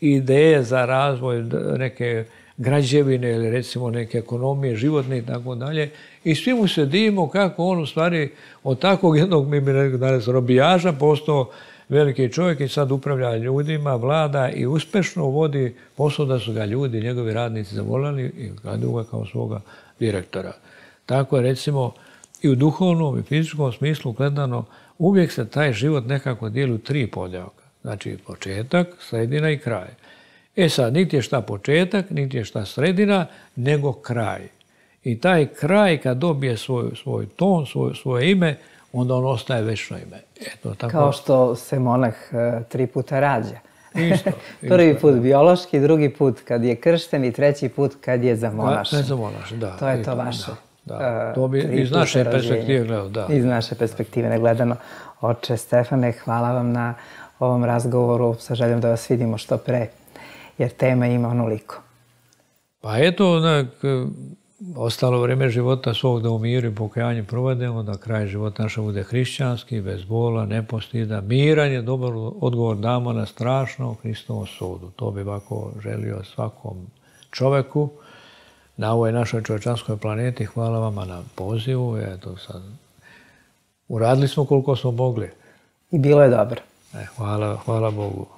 ideje za razvoj neke građevine ili recimo neke ekonomije životne i tako dalje. I svi mu se divimo kako on u stvari od takvog jednog, mi bi danas, robijaža postao veliki čovjek i sad upravlja ljudima, vlada i uspešno vodi posao da su ga ljudi, njegovi radnici zavolali i ga kao svoga direktora. Tako je recimo i u duhovnom i fizičkom smislu gledano uvijek se taj život nekako dijeli u tri podjavka. Znači početak, sredina i kraj. E sad, niti je šta početak, niti je šta sredina, nego kraj. I taj kraj kad dobije svoj, svoj ton, svoj, svoje ime, onda on ostaje večno ime. Eto, tako... Kao što se monah e, tri puta rađa. Isto, Prvi put biološki, drugi put kad je kršten i treći put kad je zamonašen. Ne zamonašen, da. To je to vaše. Da, To bi iz naše perspektive gledao, da. Iz naše perspektive ne gledano. Oče Stefane, hvala vam na ovom razgovoru sa željom da vas vidimo što pre, jer tema ima onoliko. Pa eto, onak, ostalo vrijeme života svog da u miru i pokajanju provedemo, da kraj života naša bude hrišćanski, bez bola, nepostida. Miran je dobar odgovor damo na strašno Hristovom sudu. To bi ovako želio svakom čoveku na ovoj našoj čovečanskoj planeti. Hvala vama na pozivu. Eto sad, uradili smo koliko smo mogli. I bilo je dobro. E, hvala, hvala Bogu.